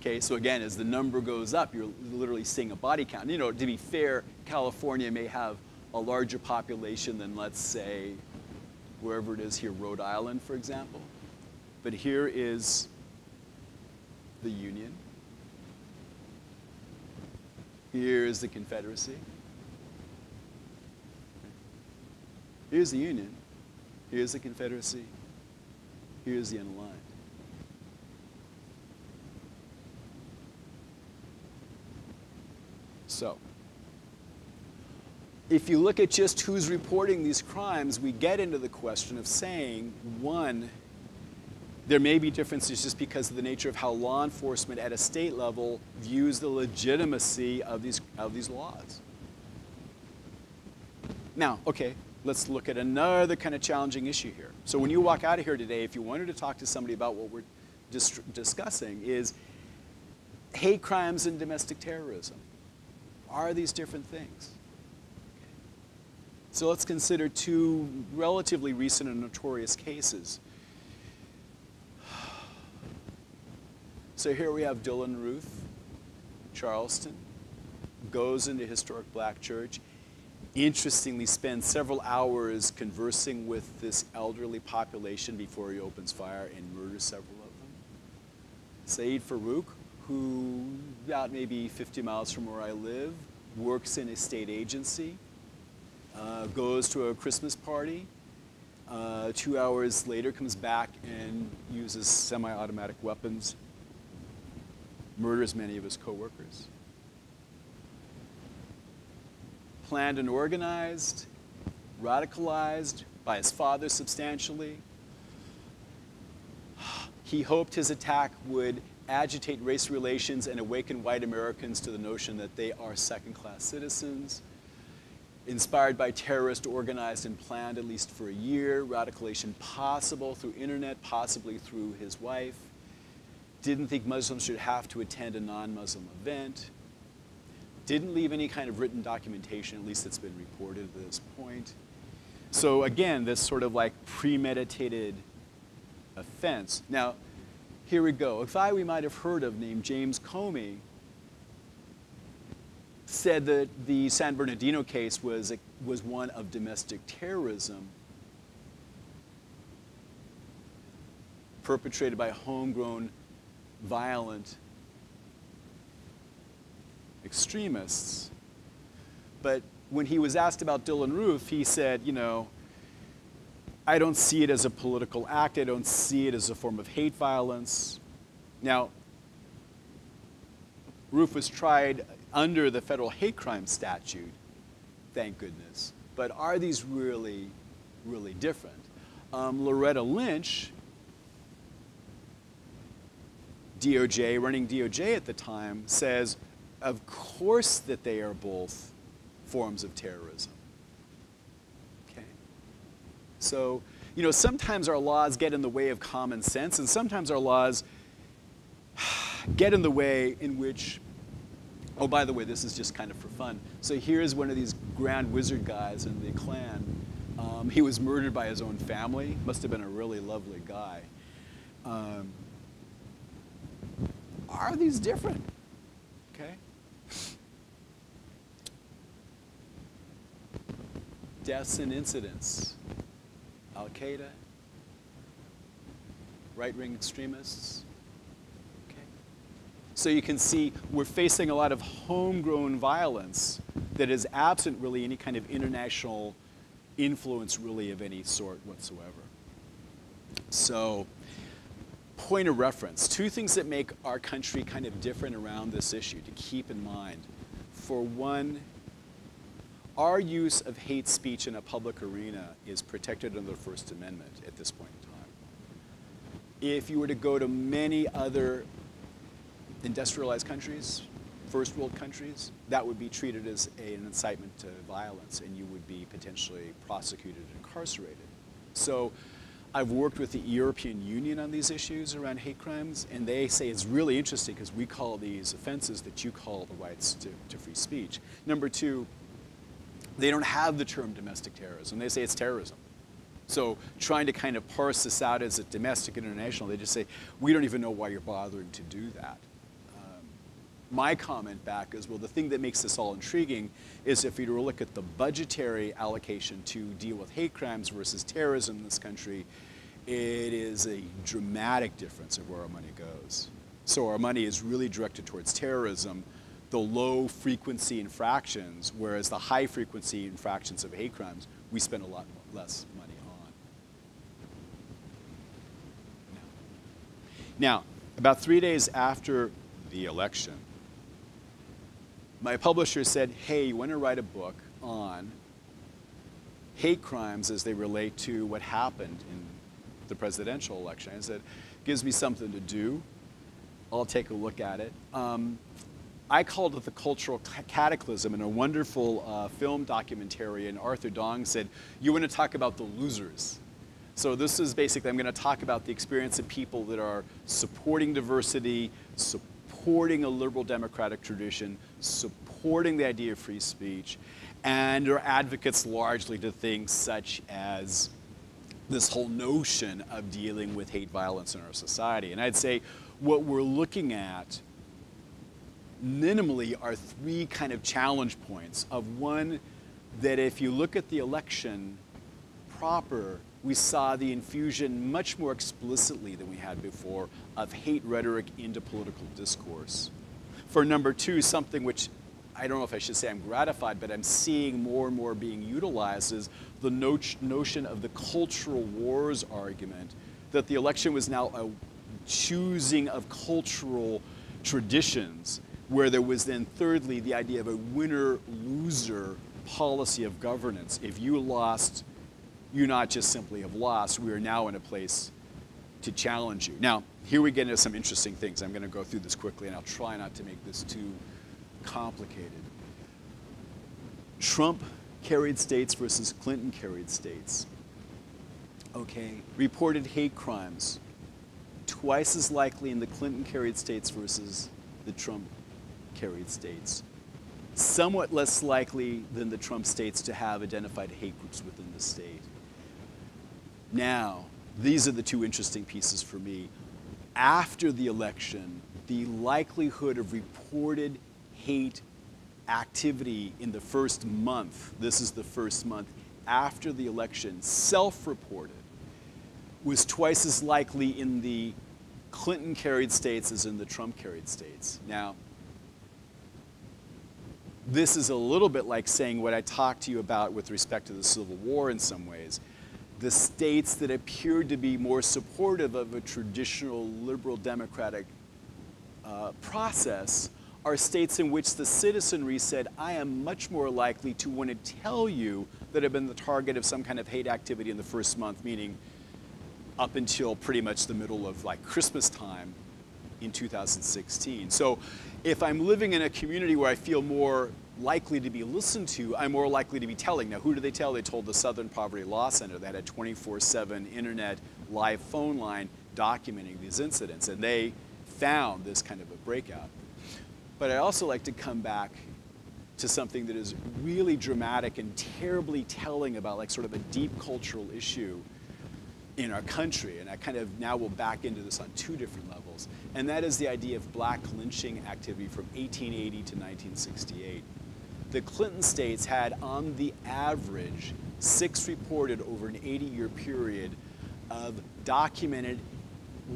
Okay, so again, as the number goes up, you're literally seeing a body count. You know, to be fair, California may have a larger population than, let's say, wherever it is here, Rhode Island, for example. But here is the Union. Here is the Confederacy. Here's the Union. Here's the Confederacy. Here's the unaligned. So, if you look at just who's reporting these crimes, we get into the question of saying, one, There may be differences just because of the nature of how law enforcement at a state level views the legitimacy of these, of these laws. Now, okay, let's look at another kind of challenging issue here. So when you walk out of here today, if you wanted to talk to somebody about what we're dis discussing is hate crimes and domestic terrorism. Are these different things? So let's consider two relatively recent and notorious cases. So here we have Dylan Roof, Charleston, goes into historic black church, interestingly spends several hours conversing with this elderly population before he opens fire and murders several of them. Syed Farook, who about maybe 50 miles from where I live, works in a state agency, uh, goes to a Christmas party, uh, two hours later comes back and uses semi-automatic weapons, murders many of his coworkers. Planned and organized, radicalized by his father substantially. He hoped his attack would agitate race relations and awaken white Americans to the notion that they are second-class citizens. Inspired by terrorists organized and planned at least for a year, radicalization possible through internet, possibly through his wife. Didn't think Muslims should have to attend a non-Muslim event. Didn't leave any kind of written documentation, at least it's been reported at this point. So again, this sort of like premeditated offense. Now, here we go. A guy we might have heard of named James Comey said that the San Bernardino case was, a, was one of domestic terrorism perpetrated by homegrown, violent extremists. But when he was asked about Dylan Roof, he said, you know, I don't see it as a political act. I don't see it as a form of hate violence. Now, Roof was tried under the federal hate crime statute, thank goodness. But are these really, really different? Um, Loretta Lynch, DOJ, running DOJ at the time, says, of course that they are both forms of terrorism. So, you know, sometimes our laws get in the way of common sense, and sometimes our laws get in the way in which, oh, by the way, this is just kind of for fun. So here's one of these grand wizard guys in the Klan. Um, he was murdered by his own family. Must have been a really lovely guy. Um, are these different? Okay. Deaths and incidents. Al Qaeda, right wing extremists. Okay. So you can see we're facing a lot of homegrown violence that is absent really any kind of international influence really of any sort whatsoever. So point of reference, two things that make our country kind of different around this issue to keep in mind. For one, our use of hate speech in a public arena is protected under the First Amendment at this point in time. If you were to go to many other industrialized countries, first world countries, that would be treated as a, an incitement to violence and you would be potentially prosecuted and incarcerated. So I've worked with the European Union on these issues around hate crimes, and they say it's really interesting because we call these offenses that you call the rights to, to free speech. Number two, they don't have the term domestic terrorism. They say it's terrorism. So trying to kind of parse this out as a domestic international, they just say, we don't even know why you're bothering to do that. Um, my comment back is, well, the thing that makes this all intriguing is if you were to look at the budgetary allocation to deal with hate crimes versus terrorism in this country, it is a dramatic difference of where our money goes. So our money is really directed towards terrorism, the low frequency infractions, whereas the high frequency infractions of hate crimes, we spend a lot less money on. Now, about three days after the election, my publisher said, hey, you want to write a book on hate crimes as they relate to what happened in the presidential election? I said, gives me something to do. I'll take a look at it. Um, I called it the cultural cataclysm, and a wonderful uh, film documentarian, Arthur Dong, said, You want to talk about the losers. So, this is basically, I'm going to talk about the experience of people that are supporting diversity, supporting a liberal democratic tradition, supporting the idea of free speech, and are advocates largely to things such as this whole notion of dealing with hate violence in our society. And I'd say what we're looking at minimally are three kind of challenge points of one that if you look at the election proper, we saw the infusion much more explicitly than we had before of hate rhetoric into political discourse. For number two, something which I don't know if I should say I'm gratified, but I'm seeing more and more being utilized is the no notion of the cultural wars argument, that the election was now a choosing of cultural traditions, where there was then thirdly the idea of a winner-loser policy of governance. If you lost, you not just simply have lost, we are now in a place to challenge you. Now, here we get into some interesting things. I'm going to go through this quickly, and I'll try not to make this too complicated. Trump carried states versus Clinton carried states. Okay, reported hate crimes twice as likely in the Clinton carried states versus the Trump carried states. Somewhat less likely than the Trump states to have identified hate groups within the state. Now, these are the two interesting pieces for me. After the election, the likelihood of reported hate activity in the first month, this is the first month after the election, self reported, was twice as likely in the Clinton carried states as in the Trump carried states. Now, this is a little bit like saying what I talked to you about with respect to the Civil War in some ways. The states that appeared to be more supportive of a traditional liberal democratic uh, process are states in which the citizenry said, I am much more likely to want to tell you that I've been the target of some kind of hate activity in the first month, meaning up until pretty much the middle of like Christmas time in 2016. So if I'm living in a community where I feel more likely to be listened to, I'm more likely to be telling. Now, who do they tell? They told the Southern Poverty Law Center that had a 24 7 internet live phone line documenting these incidents, and they found this kind of a breakout. But I also like to come back to something that is really dramatic and terribly telling about like sort of a deep cultural issue in our country. And I kind of now will back into this on two different levels. And that is the idea of black lynching activity from 1880 to 1968. The Clinton states had on the average six reported over an 80 year period of documented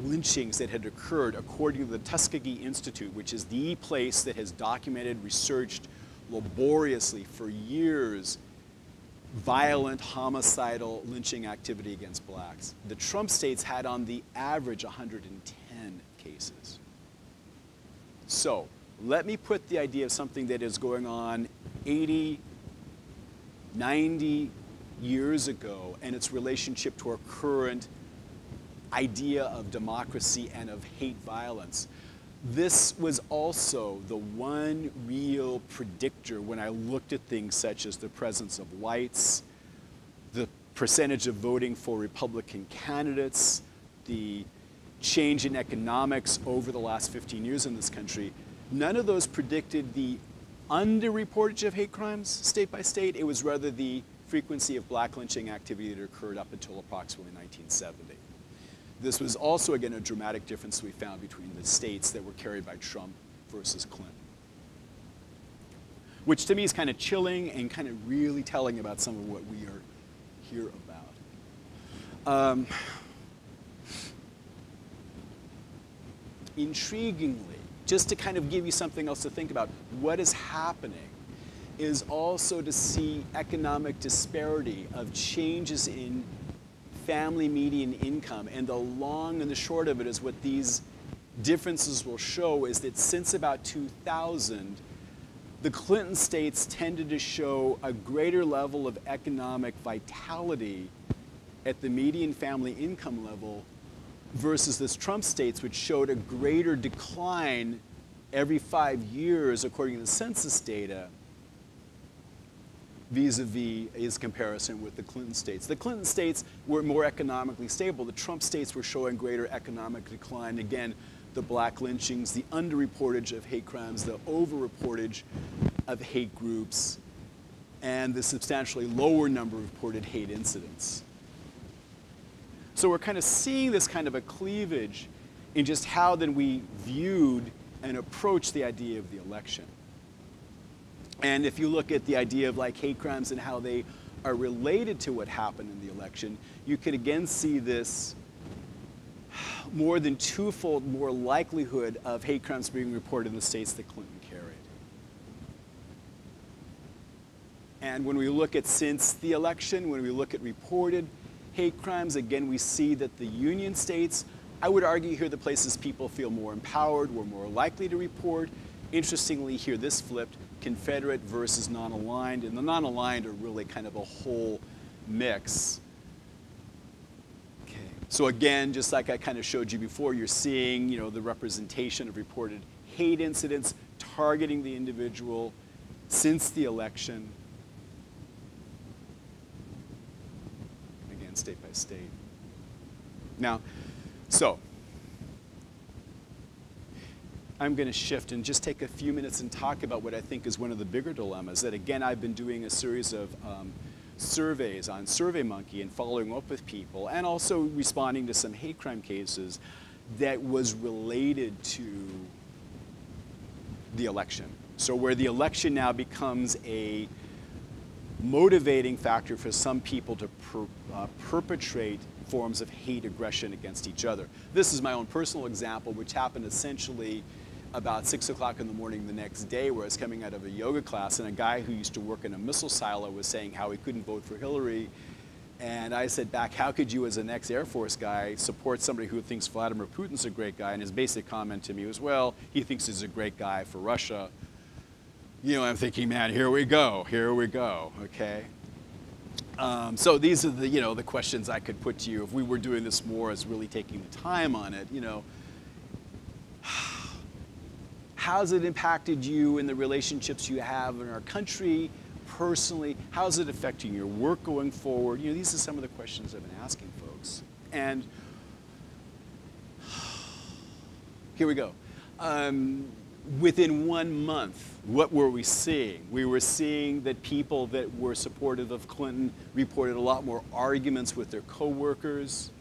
lynchings that had occurred according to the Tuskegee Institute, which is the place that has documented, researched laboriously for years violent, homicidal lynching activity against blacks. The Trump states had on the average 110 cases. So let me put the idea of something that is going on 80, 90 years ago and its relationship to our current idea of democracy and of hate violence. This was also the one real predictor when I looked at things such as the presence of whites, the percentage of voting for Republican candidates, the change in economics over the last 15 years in this country. None of those predicted the underreportage of hate crimes state by state. It was rather the frequency of black lynching activity that occurred up until approximately 1970. This was also, again, a dramatic difference we found between the states that were carried by Trump versus Clinton. Which to me is kind of chilling and kind of really telling about some of what we are here about. Um, intriguingly, just to kind of give you something else to think about, what is happening is also to see economic disparity of changes in family median income. And the long and the short of it is what these differences will show is that since about 2000, the Clinton states tended to show a greater level of economic vitality at the median family income level versus this Trump states, which showed a greater decline every five years, according to the census data, vis-a-vis his comparison with the Clinton states. The Clinton states were more economically stable. The Trump states were showing greater economic decline. Again, the black lynchings, the underreportage of hate crimes, the overreportage of hate groups, and the substantially lower number of reported hate incidents. So we're kind of seeing this kind of a cleavage in just how then we viewed and approached the idea of the election. And if you look at the idea of like hate crimes and how they are related to what happened in the election, you could again see this more than twofold more likelihood of hate crimes being reported in the states that Clinton carried. And when we look at since the election, when we look at reported hate crimes, again, we see that the Union states, I would argue here the places people feel more empowered, were more likely to report. Interestingly, here this flipped, Confederate versus non-aligned, and the non-aligned are really kind of a whole mix. Okay. So again, just like I kind of showed you before, you're seeing, you know, the representation of reported hate incidents targeting the individual since the election. Again, state by state. Now, so I'm going to shift and just take a few minutes and talk about what I think is one of the bigger dilemmas. That again, I've been doing a series of um, surveys on SurveyMonkey and following up with people, and also responding to some hate crime cases that was related to the election. So where the election now becomes a motivating factor for some people to uh, perpetrate forms of hate aggression against each other. This is my own personal example, which happened essentially about six o'clock in the morning the next day where I was coming out of a yoga class and a guy who used to work in a missile silo was saying how he couldn't vote for Hillary. And I said back, how could you as an ex-Air Force guy support somebody who thinks Vladimir Putin's a great guy? And his basic comment to me was, well, he thinks he's a great guy for Russia. You know, I'm thinking, man, here we go, here we go, okay? Um, so these are the, you know, the questions I could put to you if we were doing this more as really taking the time on it, you know. How's it impacted you in the relationships you have in our country, personally? How's it affecting your work going forward? You know, these are some of the questions I've been asking folks. And here we go. Um, within one month, what were we seeing? We were seeing that people that were supportive of Clinton reported a lot more arguments with their coworkers,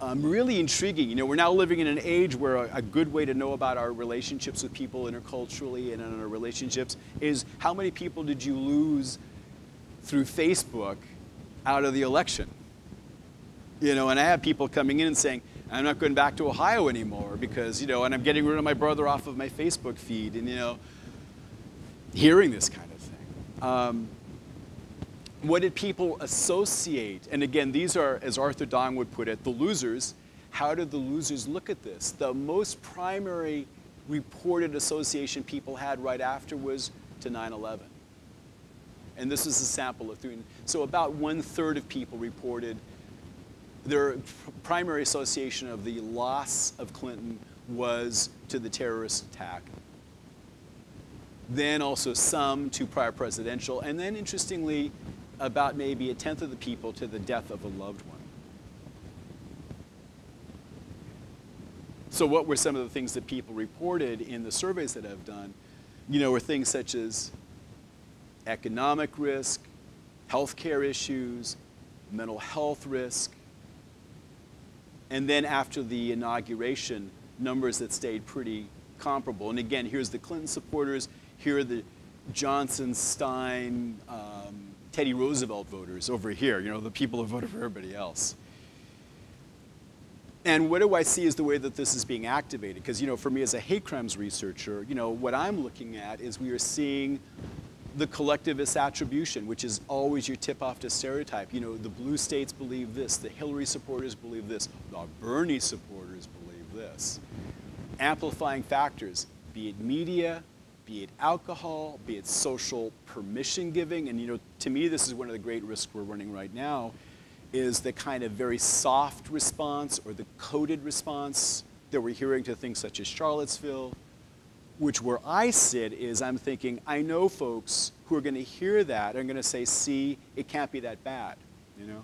um, really intriguing. You know, we're now living in an age where a, a, good way to know about our relationships with people interculturally and in our relationships is how many people did you lose through Facebook out of the election? You know, and I have people coming in and saying, I'm not going back to Ohio anymore because, you know, and I'm getting rid of my brother off of my Facebook feed and, you know, hearing this kind of thing. Um, what did people associate? And again, these are, as Arthur Dong would put it, the losers. How did the losers look at this? The most primary reported association people had right after was to 9-11. And this is a sample of three. So about one third of people reported their primary association of the loss of Clinton was to the terrorist attack. Then also some to prior presidential, and then interestingly, about maybe a tenth of the people to the death of a loved one. So what were some of the things that people reported in the surveys that I've done? You know, were things such as economic risk, healthcare issues, mental health risk, and then after the inauguration, numbers that stayed pretty comparable. And again, here's the Clinton supporters, here are the Johnson, Stein, um, Teddy Roosevelt voters over here, you know, the people who voted for everybody else. And what do I see as the way that this is being activated? Because, you know, for me as a hate crimes researcher, you know, what I'm looking at is we are seeing the collectivist attribution, which is always your tip off to stereotype. You know, the blue states believe this, the Hillary supporters believe this, the Bernie supporters believe this. Amplifying factors, be it media, be it alcohol, be it social permission giving. And you know, to me, this is one of the great risks we're running right now. is the kind of very soft response or the coded response that we're hearing to things such as Charlottesville, which where I sit is I'm thinking, I know folks who are going to hear that and are going to say, see, it can't be that bad, you know?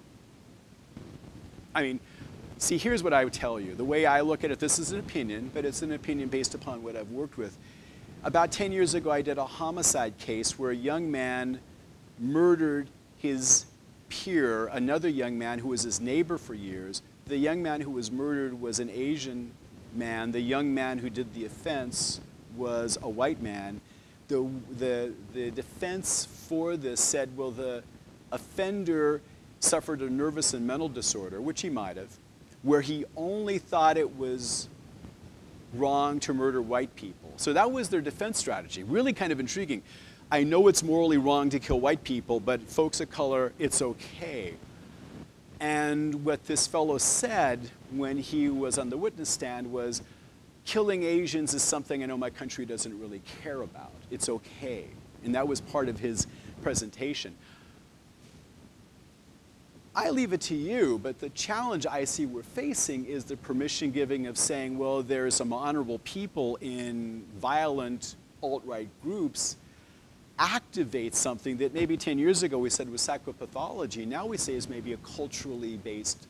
I mean, see, here's what I would tell you. The way I look at it, this is an opinion, but it's an opinion based upon what I've worked with. About 10 years ago, I did a homicide case where a young man murdered his peer, another young man who was his neighbor for years. The young man who was murdered was an Asian man. The young man who did the offense was a white man. The, the, the defense for this said, well, the offender suffered a nervous and mental disorder, which he might have, where he only thought it was wrong to murder white people. So that was their defense strategy. Really kind of intriguing. I know it's morally wrong to kill white people, but folks of color, it's okay. And what this fellow said when he was on the witness stand was, killing Asians is something I know my country doesn't really care about. It's okay. And that was part of his presentation. I leave it to you, but the challenge I see we're facing is the permission giving of saying, well, there's some honorable people in violent alt right groups activate something that maybe 10 years ago we said was psychopathology. Now we say is maybe a culturally based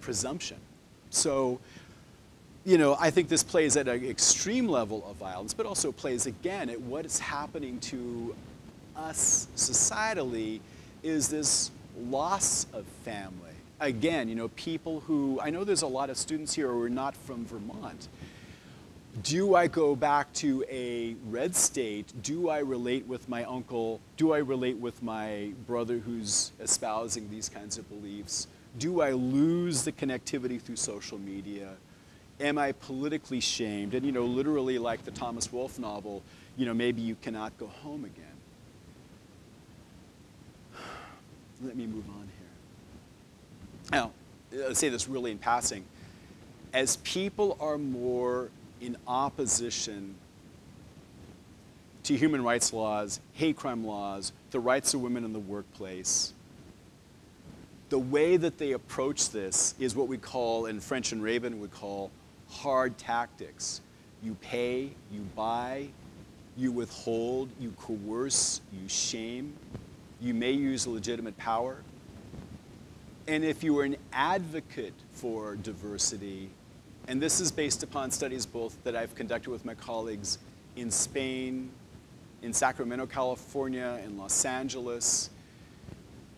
presumption. So, you know, I think this plays at an extreme level of violence, but also plays again at what is happening to us societally is this loss of family. Again, you know, people who, I know there's a lot of students here who are not from Vermont. Do I go back to a red state? Do I relate with my uncle? Do I relate with my brother who's espousing these kinds of beliefs? Do I lose the connectivity through social media? Am I politically shamed? And, you know, literally like the Thomas Wolfe novel, you know, maybe you cannot go home again. Let me move on here. Now, let's say this really in passing. As people are more in opposition to human rights laws, hate crime laws, the rights of women in the workplace, the way that they approach this is what we call, in French and Raven would call, hard tactics. You pay, you buy, you withhold, you coerce, you shame. You may use legitimate power. And if you are an advocate for diversity, and this is based upon studies both that I've conducted with my colleagues in Spain, in Sacramento, California, in Los Angeles,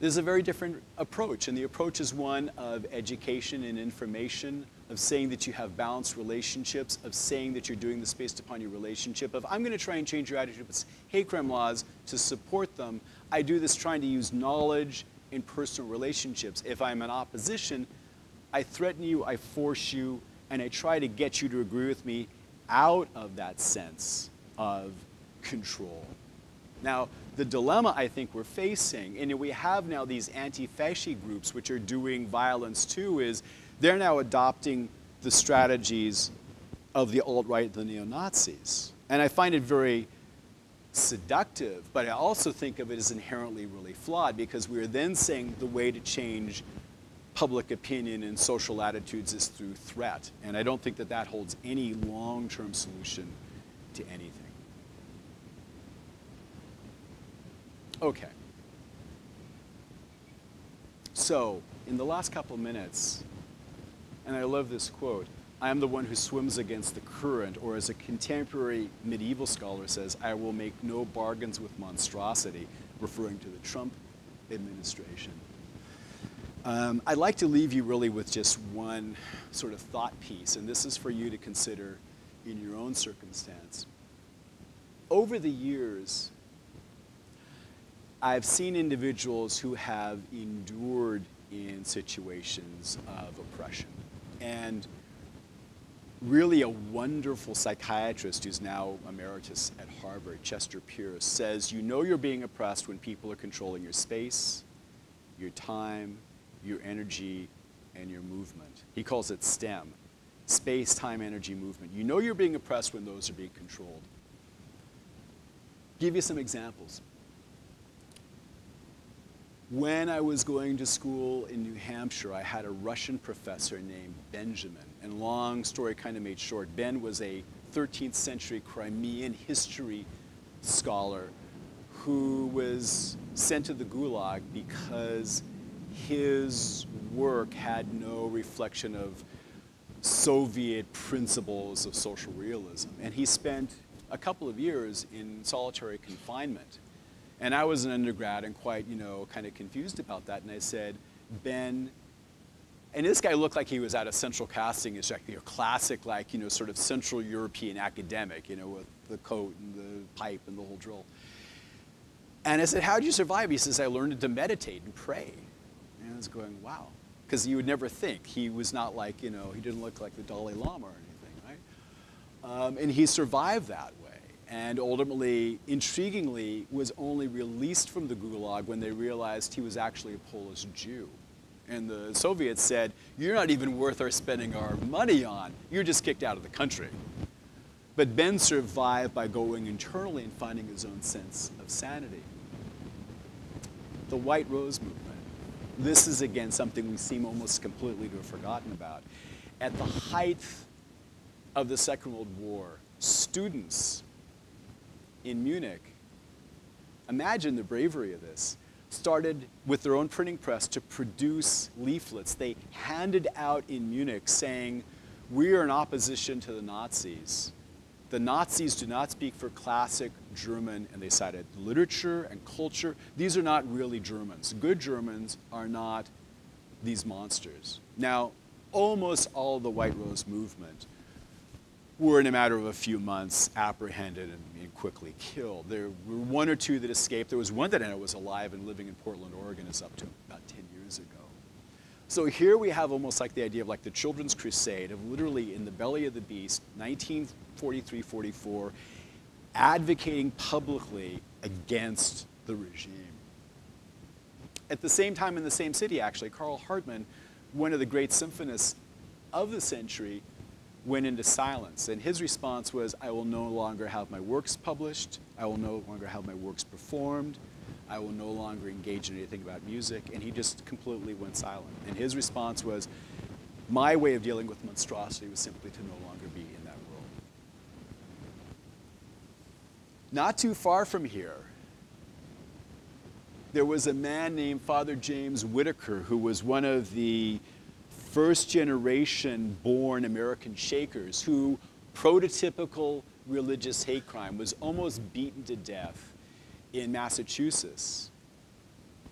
there's a very different approach. And the approach is one of education and information, of saying that you have balanced relationships, of saying that you're doing this based upon your relationship, of I'm going to try and change your attitude with hate crime laws to support them. I do this trying to use knowledge in personal relationships. If I'm in opposition, I threaten you, I force you, and I try to get you to agree with me out of that sense of control. Now, the dilemma I think we're facing, and we have now these anti-fasci groups which are doing violence too, is they're now adopting the strategies of the alt-right, the neo-Nazis. And I find it very seductive, but I also think of it as inherently really flawed because we are then saying the way to change public opinion and social attitudes is through threat. And I don't think that that holds any long-term solution to anything. Okay. So, in the last couple minutes, and I love this quote, I am the one who swims against the current, or as a contemporary medieval scholar says, I will make no bargains with monstrosity, referring to the Trump administration. Um, I'd like to leave you really with just one sort of thought piece, and this is for you to consider in your own circumstance. Over the years, I've seen individuals who have endured in situations of oppression. And really a wonderful psychiatrist who's now emeritus at Harvard, Chester Pierce, says you know you're being oppressed when people are controlling your space, your time, your energy, and your movement. He calls it STEM, space, time, energy, movement. You know you're being oppressed when those are being controlled. Give you some examples. When I was going to school in New Hampshire, I had a Russian professor named Benjamin. And long story kind of made short, Ben was a 13th century Crimean history scholar who was sent to the Gulag because his work had no reflection of Soviet principles of social realism. And he spent a couple of years in solitary confinement. And I was an undergrad and quite, you know, kind of confused about that. And I said, Ben, and this guy looked like he was at a central casting, it's like your classic, like, you know, sort of Central European academic, you know, with the coat and the pipe and the whole drill. And I said, How did you survive? He says, I learned to meditate and pray. And I was going, Wow. Because you would never think. He was not like, you know, he didn't look like the Dalai Lama or anything, right? Um, and he survived that. And ultimately, intriguingly, was only released from the Gulag when they realized he was actually a Polish Jew. And the Soviets said, You're not even worth our spending our money on. You're just kicked out of the country. But Ben survived by going internally and finding his own sense of sanity. The White Rose Movement. This is again something we seem almost completely to have forgotten about. At the height of the Second World War, students in Munich, imagine the bravery of this, started with their own printing press to produce leaflets. They handed out in Munich saying, We are in opposition to the Nazis. The Nazis do not speak for classic German, and they cited literature and culture. These are not really Germans. Good Germans are not these monsters. Now, almost all the White Rose movement were in a matter of a few months apprehended and, and, quickly killed. There were one or two that escaped. There was one that I know was alive and living in Portland, Oregon, is up to about 10 years ago. So here we have almost like the idea of like the Children's Crusade of literally in the belly of the beast, 1943, 44, advocating publicly against the regime. At the same time in the same city, actually, Karl Hartmann, one of the great symphonists of the century, went into silence. And his response was, I will no longer have my works published. I will no longer have my works performed. I will no longer engage in anything about music. And he just completely went silent. And his response was, my way of dealing with monstrosity was simply to no longer be in that world. Not too far from here, there was a man named Father James Whitaker who was one of the first generation born American Shakers who, prototypical religious hate crime, was almost beaten to death in Massachusetts.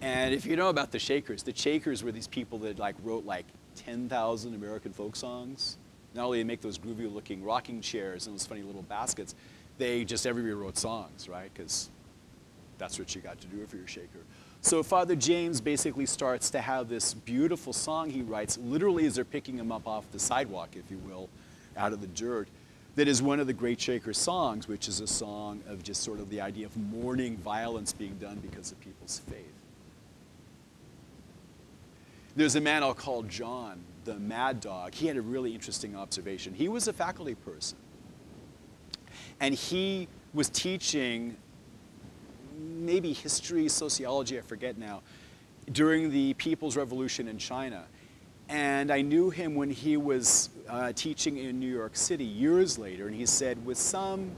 And if you know about the Shakers, the Shakers were these people that like wrote like 10,000 American folk songs. Not only they make those groovy looking rocking chairs and those funny little baskets, they just everybody wrote songs, right? Because that's what you got to do if you're a Shaker. So Father James basically starts to have this beautiful song he writes, literally as they're picking him up off the sidewalk, if you will, out of the dirt, that is one of the great Shaker songs, which is a song of just sort of the idea of mourning violence being done because of people's faith. There's a man I'll call John, the mad dog. He had a really interesting observation. He was a faculty person. And he was teaching maybe history, sociology, I forget now, during the People's Revolution in China. And I knew him when he was uh, teaching in New York City years later, and he said, with some,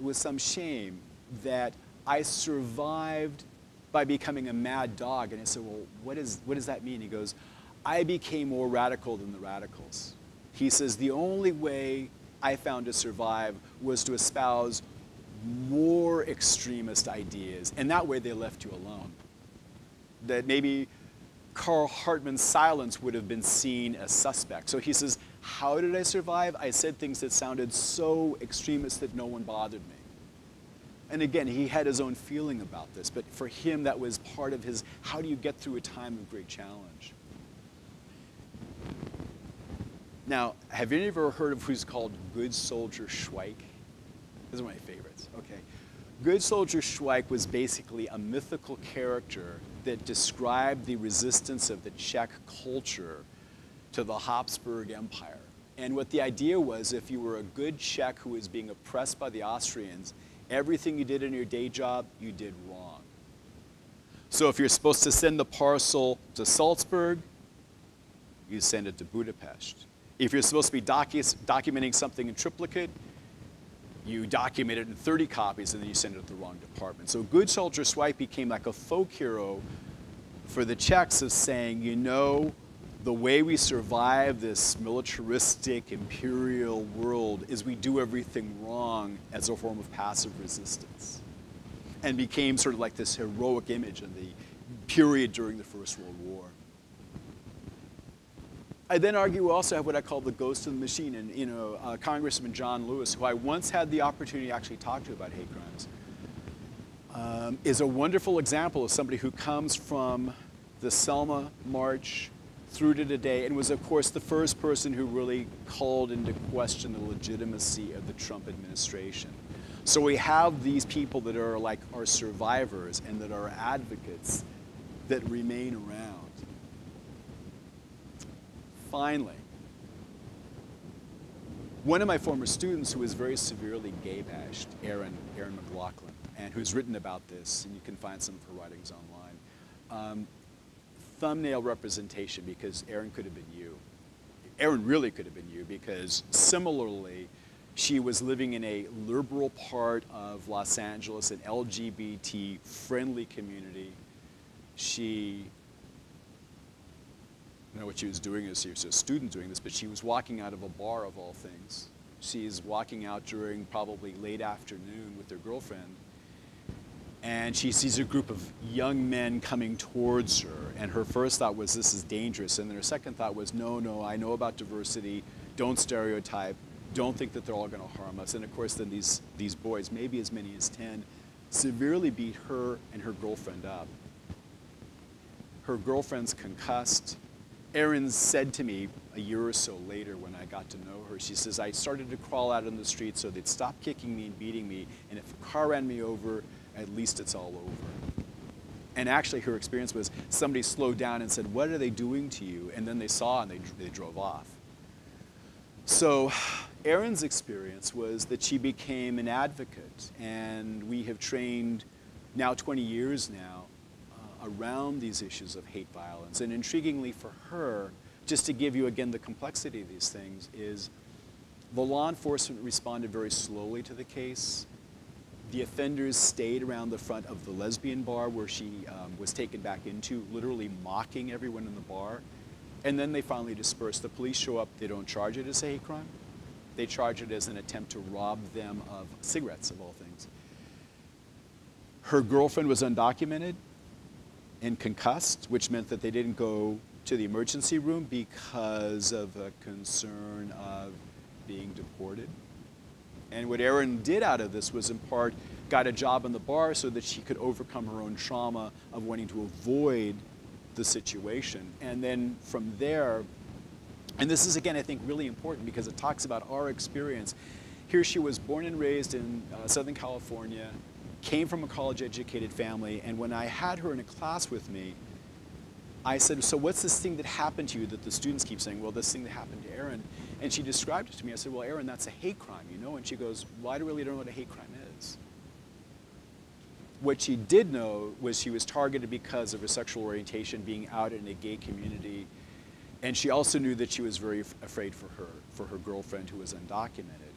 with some shame, that I survived by becoming a mad dog. And I said, well, what, is, what does that mean? He goes, I became more radical than the radicals. He says, the only way I found to survive was to espouse more extremist ideas, and that way they left you alone. That maybe Karl Hartmann's silence would have been seen as suspect. So he says, How did I survive? I said things that sounded so extremist that no one bothered me. And again, he had his own feeling about this, but for him, that was part of his how do you get through a time of great challenge? Now, have you ever heard of who's called Good Soldier Schweik? This is my of Okay. Good Soldier Schweik was basically a mythical character that described the resistance of the Czech culture to the Habsburg Empire. And what the idea was if you were a good Czech who was being oppressed by the Austrians, everything you did in your day job, you did wrong. So if you're supposed to send the parcel to Salzburg, you send it to Budapest. If you're supposed to be docu- documenting something in triplicate, you document it in 30 copies and then you send it to the wrong department. So Good Soldier Schweik became like a folk hero for the Czechs of saying, you know, the way we survive this militaristic imperial world is we do everything wrong as a form of passive resistance. And became sort of like this heroic image in the period during the First World War. I then argue we also have what I call the ghost of the machine. And, you know, uh, Congressman John Lewis, who I once had the opportunity to actually talk to about hate crimes, um, is a wonderful example of somebody who comes from the Selma March through to today and was, of course, the first person who really called into question the legitimacy of the Trump administration. So we have these people that are like our survivors and that are advocates that remain around finally, one of my former students who was very severely gay bashed, Erin, Erin McLaughlin, and who's written about this, and you can find some of her writings online. Um, thumbnail representation because Erin could have been you. Erin really could have been you because similarly, she was living in a liberal part of Los Angeles, an LGBT friendly community. She I know what she was doing is she was a student doing this, but she was walking out of a bar of all things. She's walking out during probably late afternoon with her girlfriend, and she sees a group of young men coming towards her. And her first thought was, This is dangerous. And then her second thought was, No, no, I know about diversity. Don't stereotype. Don't think that they're all going to harm us. And of course, then these, these boys, maybe as many as 10, severely beat her and her girlfriend up. Her girlfriend's concussed. Erin said to me a year or so later when I got to know her, she says, I started to crawl out in the street so they'd stop kicking me and beating me, and if a car ran me over, at least it's all over. And actually, her experience was somebody slowed down and said, What are they doing to you? And then they saw and they, they drove off. So, Erin's experience was that she became an advocate, and we have trained now 20 years now around these issues of hate violence. And intriguingly for her, just to give you again the complexity of these things, is the law enforcement responded very slowly to the case. The offenders stayed around the front of the lesbian bar where she um, was taken back into, literally mocking everyone in the bar. And then they finally dispersed. The police show up, they don't charge it as a hate crime. They charge it as an attempt to rob them of cigarettes, of all things. Her girlfriend was undocumented and concussed, which meant that they didn't go to the emergency room because of a concern of being deported. And what Erin did out of this was, in part, got a job in the bar so that she could overcome her own trauma of wanting to avoid the situation. And then from there, and this is again, I think, really important because it talks about our experience. Here she was born and raised in uh, Southern California, came from a college educated family, and when I had her in a class with me, I said, So what's this thing that happened to you that the students keep saying? Well, this thing that happened to Erin? And she described it to me. I said, Well, Erin, that's a hate crime, you know? And she goes, Well, I really don't know what a hate crime is. What she did know was she was targeted because of her sexual orientation, being out in a gay community. And she also knew that she was very afraid for her, for her girlfriend who was undocumented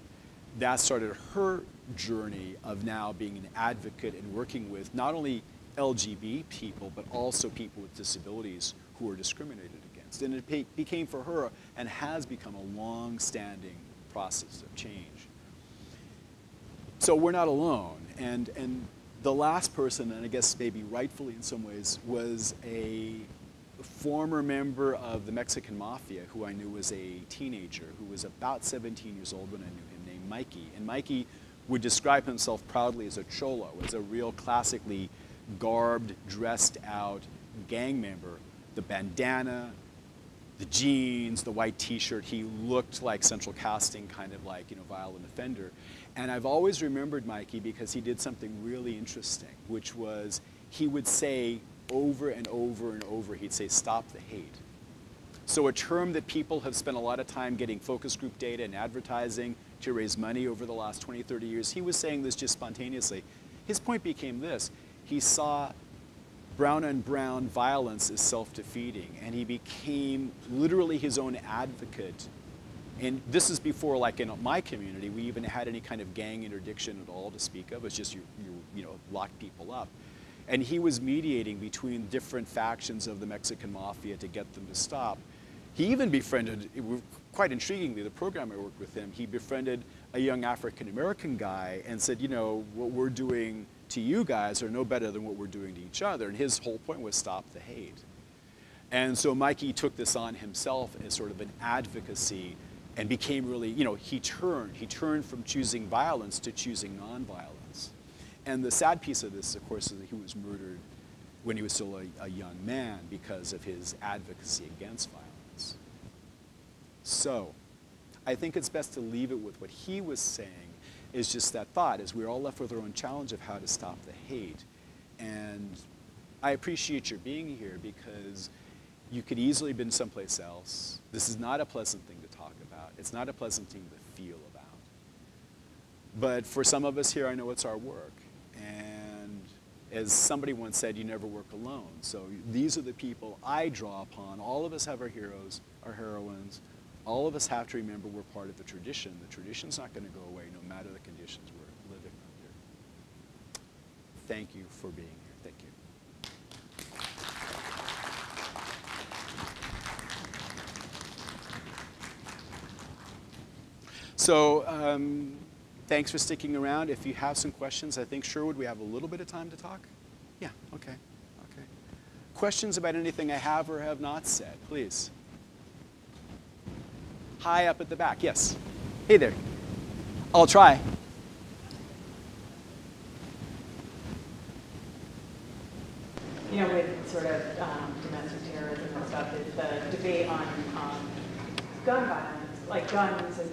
that started her journey of now being an advocate and working with not only LGBT people, but also people with disabilities who are discriminated against. And it became for her and has become a long-standing process of change. So we're not alone. And, and the last person, and I guess maybe rightfully in some ways, was a former member of the Mexican Mafia who I knew was a teenager, who was about 17 years old when I knew him named Mikey. And Mikey would describe himself proudly as a cholo, as a real classically garbed, dressed out gang member. The bandana, the jeans, the white t-shirt, he looked like central casting, kind of like, you know, violent offender. And I've always remembered Mikey because he did something really interesting, which was he would say over and over and over, he'd say, stop the hate. So a term that people have spent a lot of time getting focus group data and advertising to raise money over the last 20, 30 years. He was saying this just spontaneously. His point became this. He saw Brown on Brown violence as self defeating. And he became literally his own advocate. And this is before, like in my community, we even had any kind of gang interdiction at all to speak of. It's just you, you, you know, locked people up. And he was mediating between different factions of the Mexican mafia to get them to stop. He even befriended, quite intriguingly, the program I worked with him, he befriended a young African American guy and said, you know, what we're doing to you guys are no better than what we're doing to each other. And his whole point was stop the hate. And so Mikey took this on himself as sort of an advocacy and became really, you know, he turned. He turned from choosing violence to choosing nonviolence. And the sad piece of this, of course, is that he was murdered when he was still a, a young man because of his advocacy against violence. So, I think it's best to leave it with what he was saying is just that thought, is we're all left with our own challenge of how to stop the hate. And I appreciate your being here because you could easily have been someplace else. This is not a pleasant thing to talk about. It's not a pleasant thing to feel about. But for some of us here, I know it's our work. And as somebody once said, you never work alone. So these are the people I draw upon. All of us have our heroes, our heroines, all of us have to remember we're part of the tradition. The tradition's not going to go away no matter the conditions we're living under. Thank you for being here. Thank you. So um, thanks for sticking around. If you have some questions, I think Sherwood, we have a little bit of time to talk. Yeah, okay, okay. Questions about anything I have or have not said, please high up at the back. Yes. Hey there. I'll try. You know, with sort of um, domestic terrorism and stuff, the debate on um, gun violence, like guns. And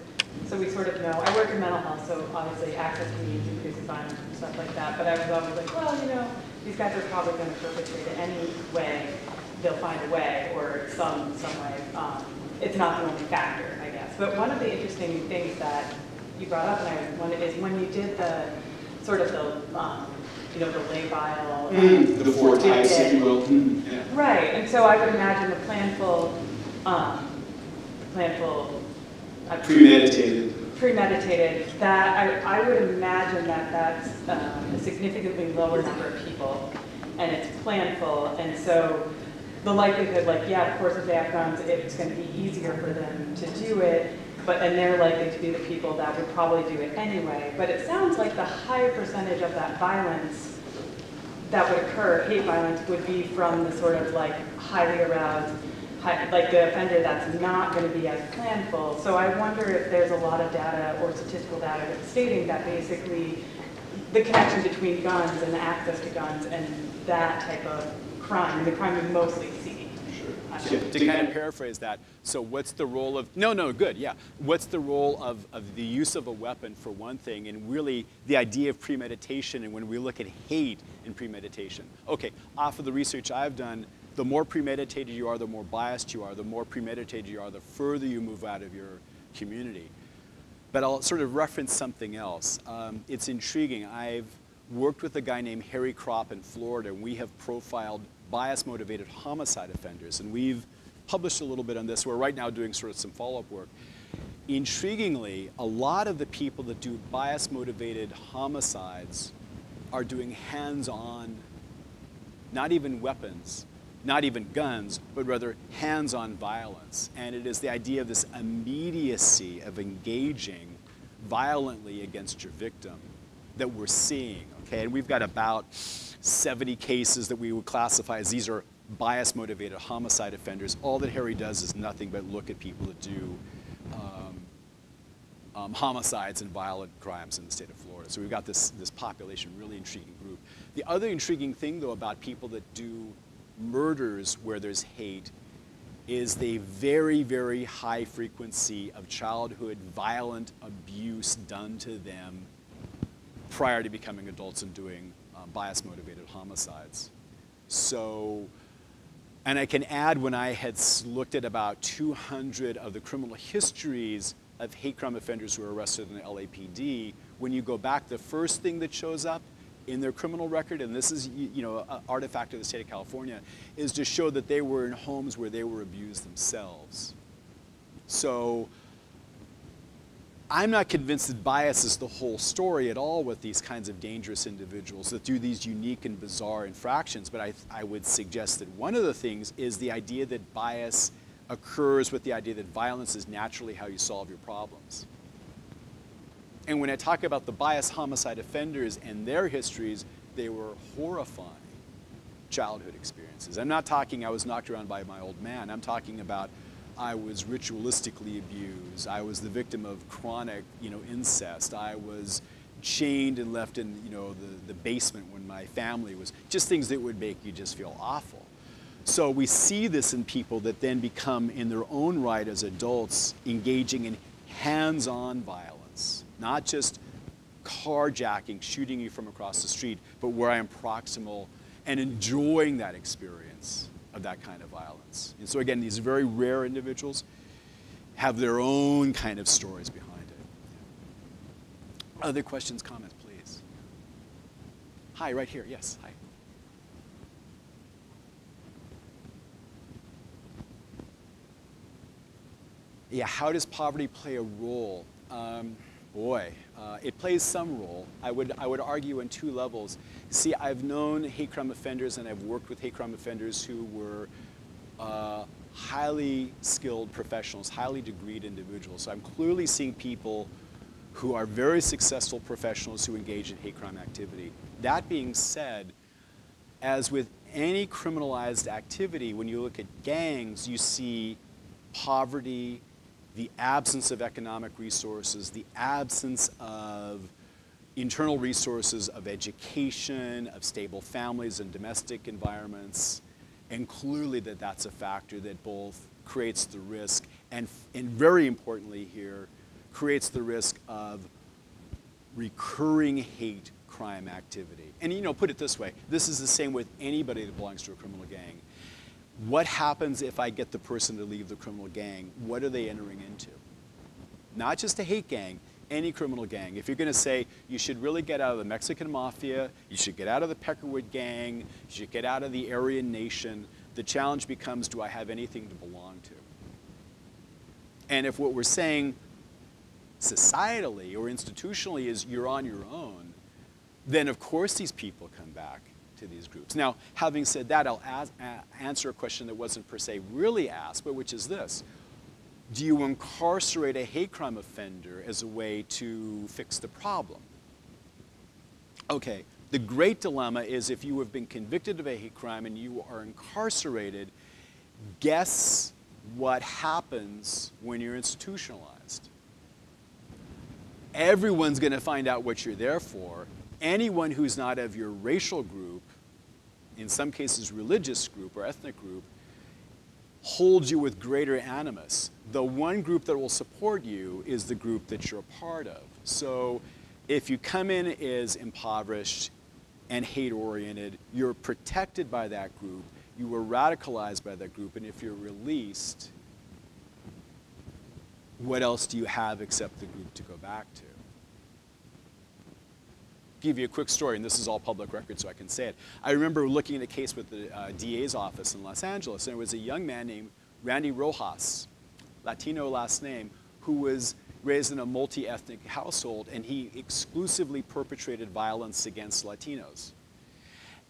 so we sort of know, I work in mental health, so obviously access to means increases violence and stuff like that. But I was always like, well, you know, these guys are probably going to perpetrate it anyway. They'll find a way or some, some way. Um, it's not the only factor. But one of the interesting things that you brought up, and I wanted, is when you did the sort of the, um, you know, the labile. Mm, the four types, if you will. Mm, yeah. Right, and so I would imagine the planful, um, planful. Uh, premeditated. Premeditated. That I, I would imagine that that's um, a significantly lower number of people, and it's planful, and so the likelihood, like, yeah, of course, if they have guns, it's going to be easier for them to do it, but and they're likely to be the people that would probably do it anyway. But it sounds like the higher percentage of that violence that would occur, hate violence, would be from the sort of like highly aroused, high, like the offender that's not going to be as planful. So I wonder if there's a lot of data or statistical data that's stating that basically the connection between guns and the access to guns and that type of crime, the crime we mostly see. Sure. To, to kind of paraphrase that, so what's the role of, no, no, good, yeah. What's the role of, of the use of a weapon for one thing, and really the idea of premeditation, and when we look at hate in premeditation. Okay, off of the research I've done, the more premeditated you are, the more biased you are, the more premeditated you are, the further you move out of your community. But I'll sort of reference something else. Um, it's intriguing. I've worked with a guy named Harry Kropp in Florida, and we have profiled bias-motivated homicide offenders. And we've published a little bit on this. We're right now doing sort of some follow-up work. Intriguingly, a lot of the people that do bias-motivated homicides are doing hands-on, not even weapons, not even guns, but rather hands-on violence. And it is the idea of this immediacy of engaging violently against your victim that we're seeing, okay? And we've got about 70 cases that we would classify as these are bias motivated homicide offenders. All that Harry does is nothing but look at people that do um, um, homicides and violent crimes in the state of Florida. So we've got this, this population, really intriguing group. The other intriguing thing, though, about people that do murders where there's hate is the very, very high frequency of childhood violent abuse done to them prior to becoming adults and doing um, bias motivated homicides. So, and I can add when I had looked at about 200 of the criminal histories of hate crime offenders who were arrested in the LAPD, when you go back, the first thing that shows up in their criminal record, and this is you know an artifact of the state of California, is to show that they were in homes where they were abused themselves. So I'm not convinced that bias is the whole story at all with these kinds of dangerous individuals that do these unique and bizarre infractions, but I, I would suggest that one of the things is the idea that bias occurs with the idea that violence is naturally how you solve your problems. And when I talk about the bias homicide offenders and their histories, they were horrifying childhood experiences. I'm not talking I was knocked around by my old man. I'm talking about I was ritualistically abused. I was the victim of chronic, you know, incest. I was chained and left in, you know, the, the basement when my family was, just things that would make you just feel awful. So we see this in people that then become, in their own right as adults, engaging in hands-on violence, not just carjacking, shooting you from across the street, but where I am proximal and enjoying that experience of that kind of violence. And so again, these very rare individuals have their own kind of stories behind it. Other questions, comments, please? Hi, right here. Yes, hi. Yeah, how does poverty play a role? Um, boy, uh, it plays some role. I would, I would argue in two levels. See, I've known hate crime offenders and I've worked with hate crime offenders who were uh, highly skilled professionals, highly degreed individuals. So I'm clearly seeing people who are very successful professionals who engage in hate crime activity. That being said, as with any criminalized activity, when you look at gangs, you see poverty, the absence of economic resources, the absence of internal resources of education, of stable families and domestic environments, and clearly that that's a factor that both creates the risk and, and very importantly here, creates the risk of recurring hate crime activity. And you know, put it this way, this is the same with anybody that belongs to a criminal gang what happens if I get the person to leave the criminal gang? What are they entering into? Not just a hate gang, any criminal gang. If you're going to say you should really get out of the Mexican mafia, you should get out of the Peckerwood gang, you should get out of the Aryan nation, the challenge becomes do I have anything to belong to? And if what we're saying societally or institutionally is you're on your own, then of course these people come back to these groups. Now, having said that, I'll ask, answer a question that wasn't per se really asked, but which is this. Do you incarcerate a hate crime offender as a way to fix the problem? Okay, the great dilemma is if you have been convicted of a hate crime and you are incarcerated, guess what happens when you're institutionalized? Everyone's going to find out what you're there for. Anyone who's not of your racial group in some cases religious group or ethnic group, holds you with greater animus. The one group that will support you is the group that you're a part of. So if you come in as impoverished and hate-oriented, you're protected by that group, you were radicalized by that group, and if you're released, what else do you have except the group to go back to? Give you a quick story, and this is all public record, so I can say it. I remember looking at a case with the uh, DA's office in Los Angeles, and it was a young man named Randy Rojas, Latino last name, who was raised in a multi-ethnic household, and he exclusively perpetrated violence against Latinos.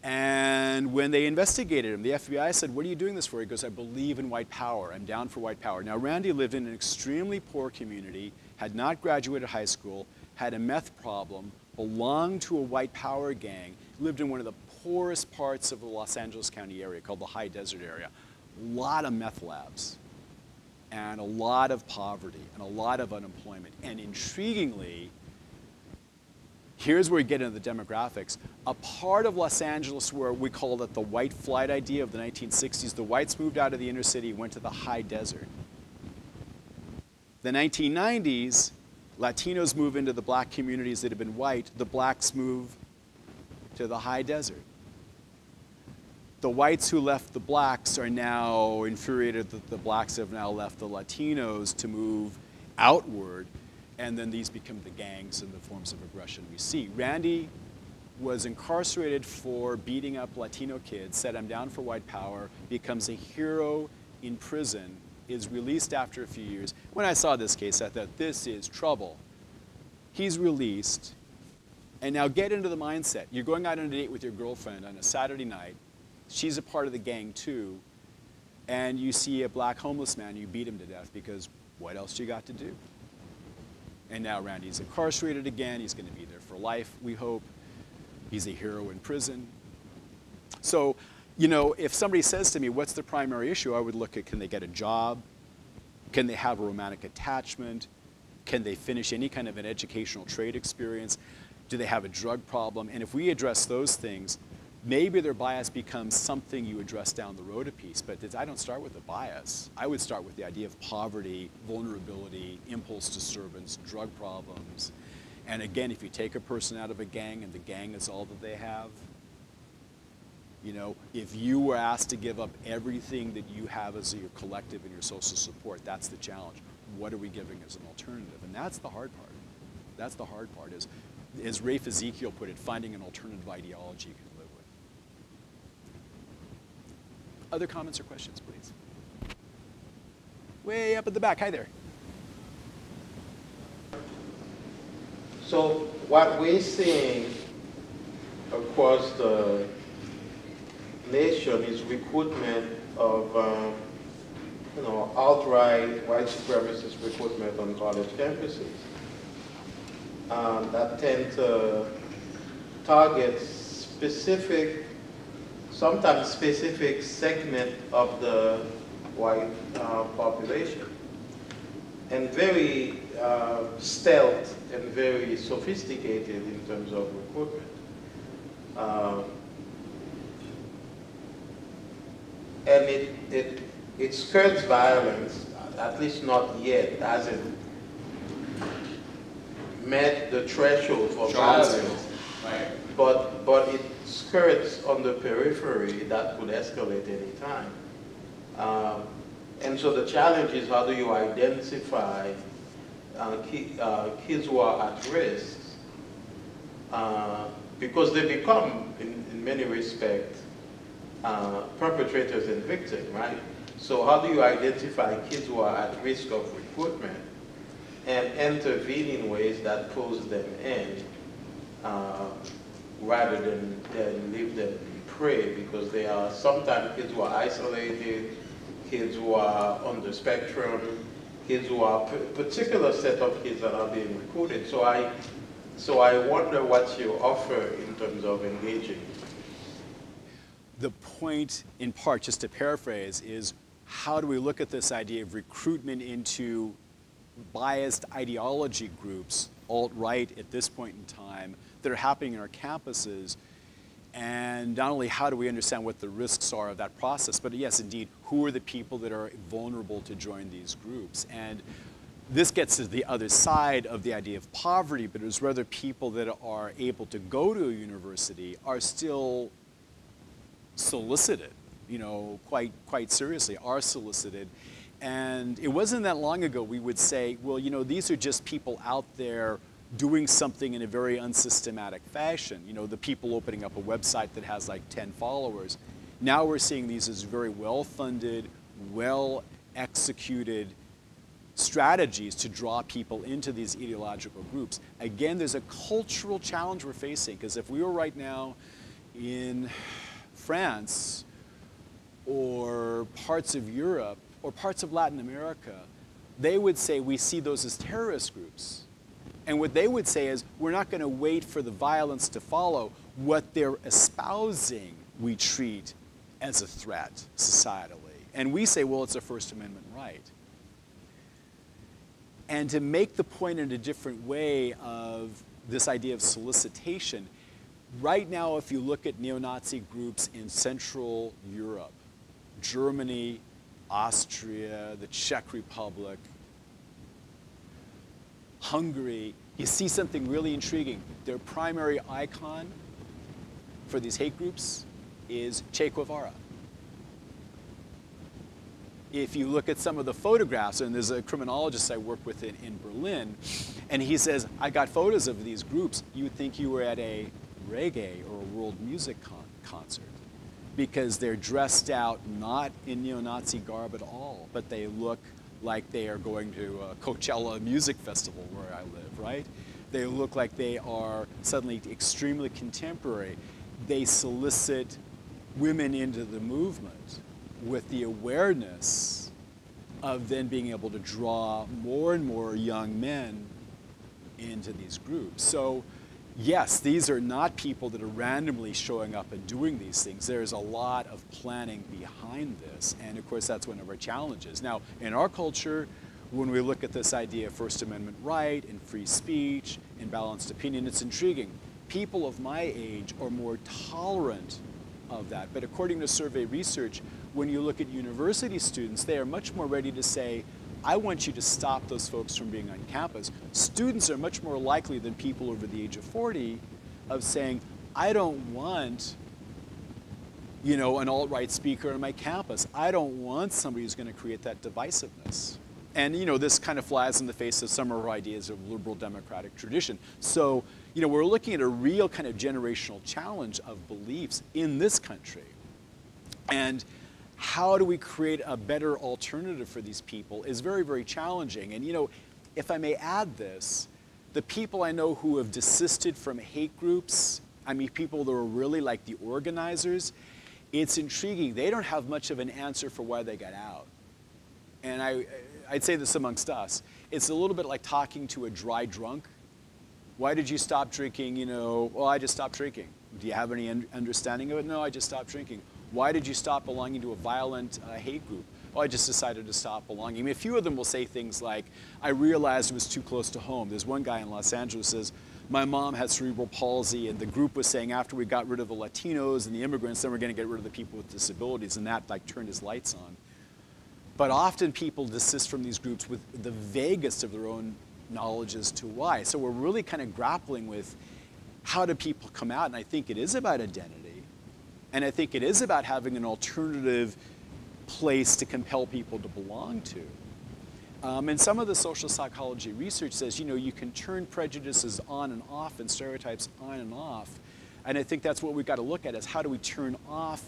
And when they investigated him, the FBI said, what are you doing this for? He goes, I believe in white power. I'm down for white power. Now, Randy lived in an extremely poor community, had not graduated high school, had a meth problem, belonged to a white power gang, lived in one of the poorest parts of the Los Angeles County area called the High Desert area. A lot of meth labs and a lot of poverty and a lot of unemployment. And intriguingly, here's where we get into the demographics. A part of Los Angeles where we call it the white flight idea of the 1960s, the whites moved out of the inner city, went to the high desert. The 1990s, Latinos move into the black communities that have been white, the blacks move to the high desert. The whites who left the blacks are now infuriated that the blacks have now left the Latinos to move outward, and then these become the gangs and the forms of aggression we see. Randy was incarcerated for beating up Latino kids, set him down for white power, becomes a hero in prison, is released after a few years. When I saw this case, I thought, this is trouble. He's released, and now get into the mindset. You're going out on a date with your girlfriend on a Saturday night. She's a part of the gang too. And you see a black homeless man, you beat him to death because what else you got to do? And now Randy's incarcerated again. He's going to be there for life, we hope. He's a hero in prison. So, you know, if somebody says to me, what's the primary issue? I would look at can they get a job? Can they have a romantic attachment? Can they finish any kind of an educational trade experience? Do they have a drug problem? And if we address those things, maybe their bias becomes something you address down the road a piece. But I don't start with a bias. I would start with the idea of poverty, vulnerability, impulse disturbance, drug problems. And again, if you take a person out of a gang and the gang is all that they have, you know, if you were asked to give up everything that you have as your collective and your social support, that's the challenge. What are we giving as an alternative? And that's the hard part. That's the hard part is, as Rafe Ezekiel put it, finding an alternative ideology you can live with. Other comments or questions, please? Way up at the back. Hi there. So what we're seeing across the nation is recruitment of, um, you know, outright white supremacist recruitment on college campuses um, that tend to target specific, sometimes specific segment of the white uh, population. And very uh, stealth and very sophisticated in terms of recruitment. Um, and it, it, it skirts violence, at least not yet, hasn't met the threshold for violence. Right. But, but it skirts on the periphery that could escalate any time. Um, and so the challenge is how do you identify uh, ki uh, kids who are at risk uh, because they become, in, in many respects, uh, perpetrators and victims, right? So how do you identify kids who are at risk of recruitment and intervene in ways that pulls them in uh, rather than, than leave them prey because they are sometimes kids who are isolated, kids who are on the spectrum, kids who are particular set of kids that are being recruited. So I, so I wonder what you offer in terms of engaging. Point, in part, just to paraphrase, is how do we look at this idea of recruitment into biased ideology groups, alt-right at this point in time, that are happening in our campuses and not only how do we understand what the risks are of that process, but yes, indeed, who are the people that are vulnerable to join these groups? And this gets to the other side of the idea of poverty, but it's whether people that are able to go to a university are still solicited, you know, quite, quite seriously, are solicited. And it wasn't that long ago we would say, well, you know, these are just people out there doing something in a very unsystematic fashion. You know, the people opening up a website that has like 10 followers. Now we're seeing these as very well-funded, well-executed strategies to draw people into these ideological groups. Again, there's a cultural challenge we're facing because if we were right now in France or parts of Europe or parts of Latin America, they would say we see those as terrorist groups. And what they would say is, we're not going to wait for the violence to follow. What they're espousing, we treat as a threat societally. And we say, well, it's a First Amendment right. And to make the point in a different way of this idea of solicitation, right now, if you look at neo-Nazi groups in Central Europe, Germany, Austria, the Czech Republic, Hungary, you see something really intriguing. Their primary icon for these hate groups is Che Guevara. If you look at some of the photographs, and there's a criminologist I work with in, in Berlin, and he says, I got photos of these groups, you would think you were at a reggae or a world music con- concert because they're dressed out not in neo-Nazi garb at all, but they look like they are going to a Coachella Music Festival where I live, right? They look like they are suddenly extremely contemporary. They solicit women into the movement with the awareness of then being able to draw more and more young men into these groups. So, yes, these are not people that are randomly showing up and doing these things. There's a lot of planning behind this, and of course, that's one of our challenges. Now, in our culture, when we look at this idea of First Amendment right and free speech and balanced opinion, it's intriguing. People of my age are more tolerant of that, but according to survey research, when you look at university students, they are much more ready to say, I want you to stop those folks from being on campus. Students are much more likely than people over the age of 40 of saying, I don't want you know, an alt-right speaker on my campus. I don't want somebody who's going to create that divisiveness. And you know, this kind of flies in the face of some of our ideas of liberal democratic tradition. So, you know, we're looking at a real kind of generational challenge of beliefs in this country. And how do we create a better alternative for these people is very, very challenging. And you know, if I may add this, the people I know who have desisted from hate groups, I mean, people that are really like the organizers, it's intriguing. They don't have much of an answer for why they got out. And I, I'd say this amongst us. It's a little bit like talking to a dry drunk. Why did you stop drinking? You know, well, I just stopped drinking. Do you have any understanding of it? No, I just stopped drinking. Why did you stop belonging to a violent uh, hate group? Oh, I just decided to stop belonging. I mean, a few of them will say things like, I realized it was too close to home. There's one guy in Los Angeles says, my mom had cerebral palsy, and the group was saying after we got rid of the Latinos and the immigrants, then we're going to get rid of the people with disabilities, and that like turned his lights on. But often people desist from these groups with the vaguest of their own knowledge as to why. So we're really kind of grappling with how do people come out, and I think it is about identity. And I think it is about having an alternative place to compel people to belong to. Um, and some of the social psychology research says, you know, you can turn prejudices on and off and stereotypes on and off. And I think that's what we've got to look at is how do we turn off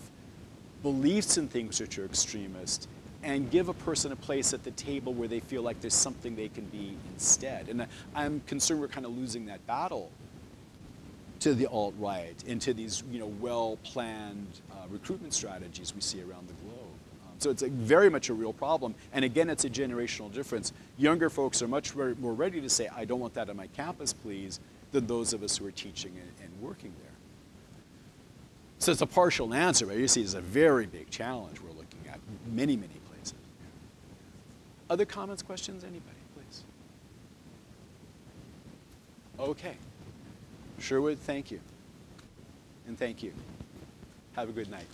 beliefs in things which are extremist and give a person a place at the table where they feel like there's something they can be instead. And I'm concerned we're kind of losing that battle to the alt-right and to these you know, well-planned uh, recruitment strategies we see around the globe. Um, so it's a, very much a real problem. And again, it's a generational difference. Younger folks are much more ready to say, I don't want that on my campus, please, than those of us who are teaching and, and working there. So it's a partial answer, but you see it's a very big challenge we're looking at, many, many places. Other comments, questions, anybody, please? Okay. Sherwood, thank you. And thank you. Have a good night.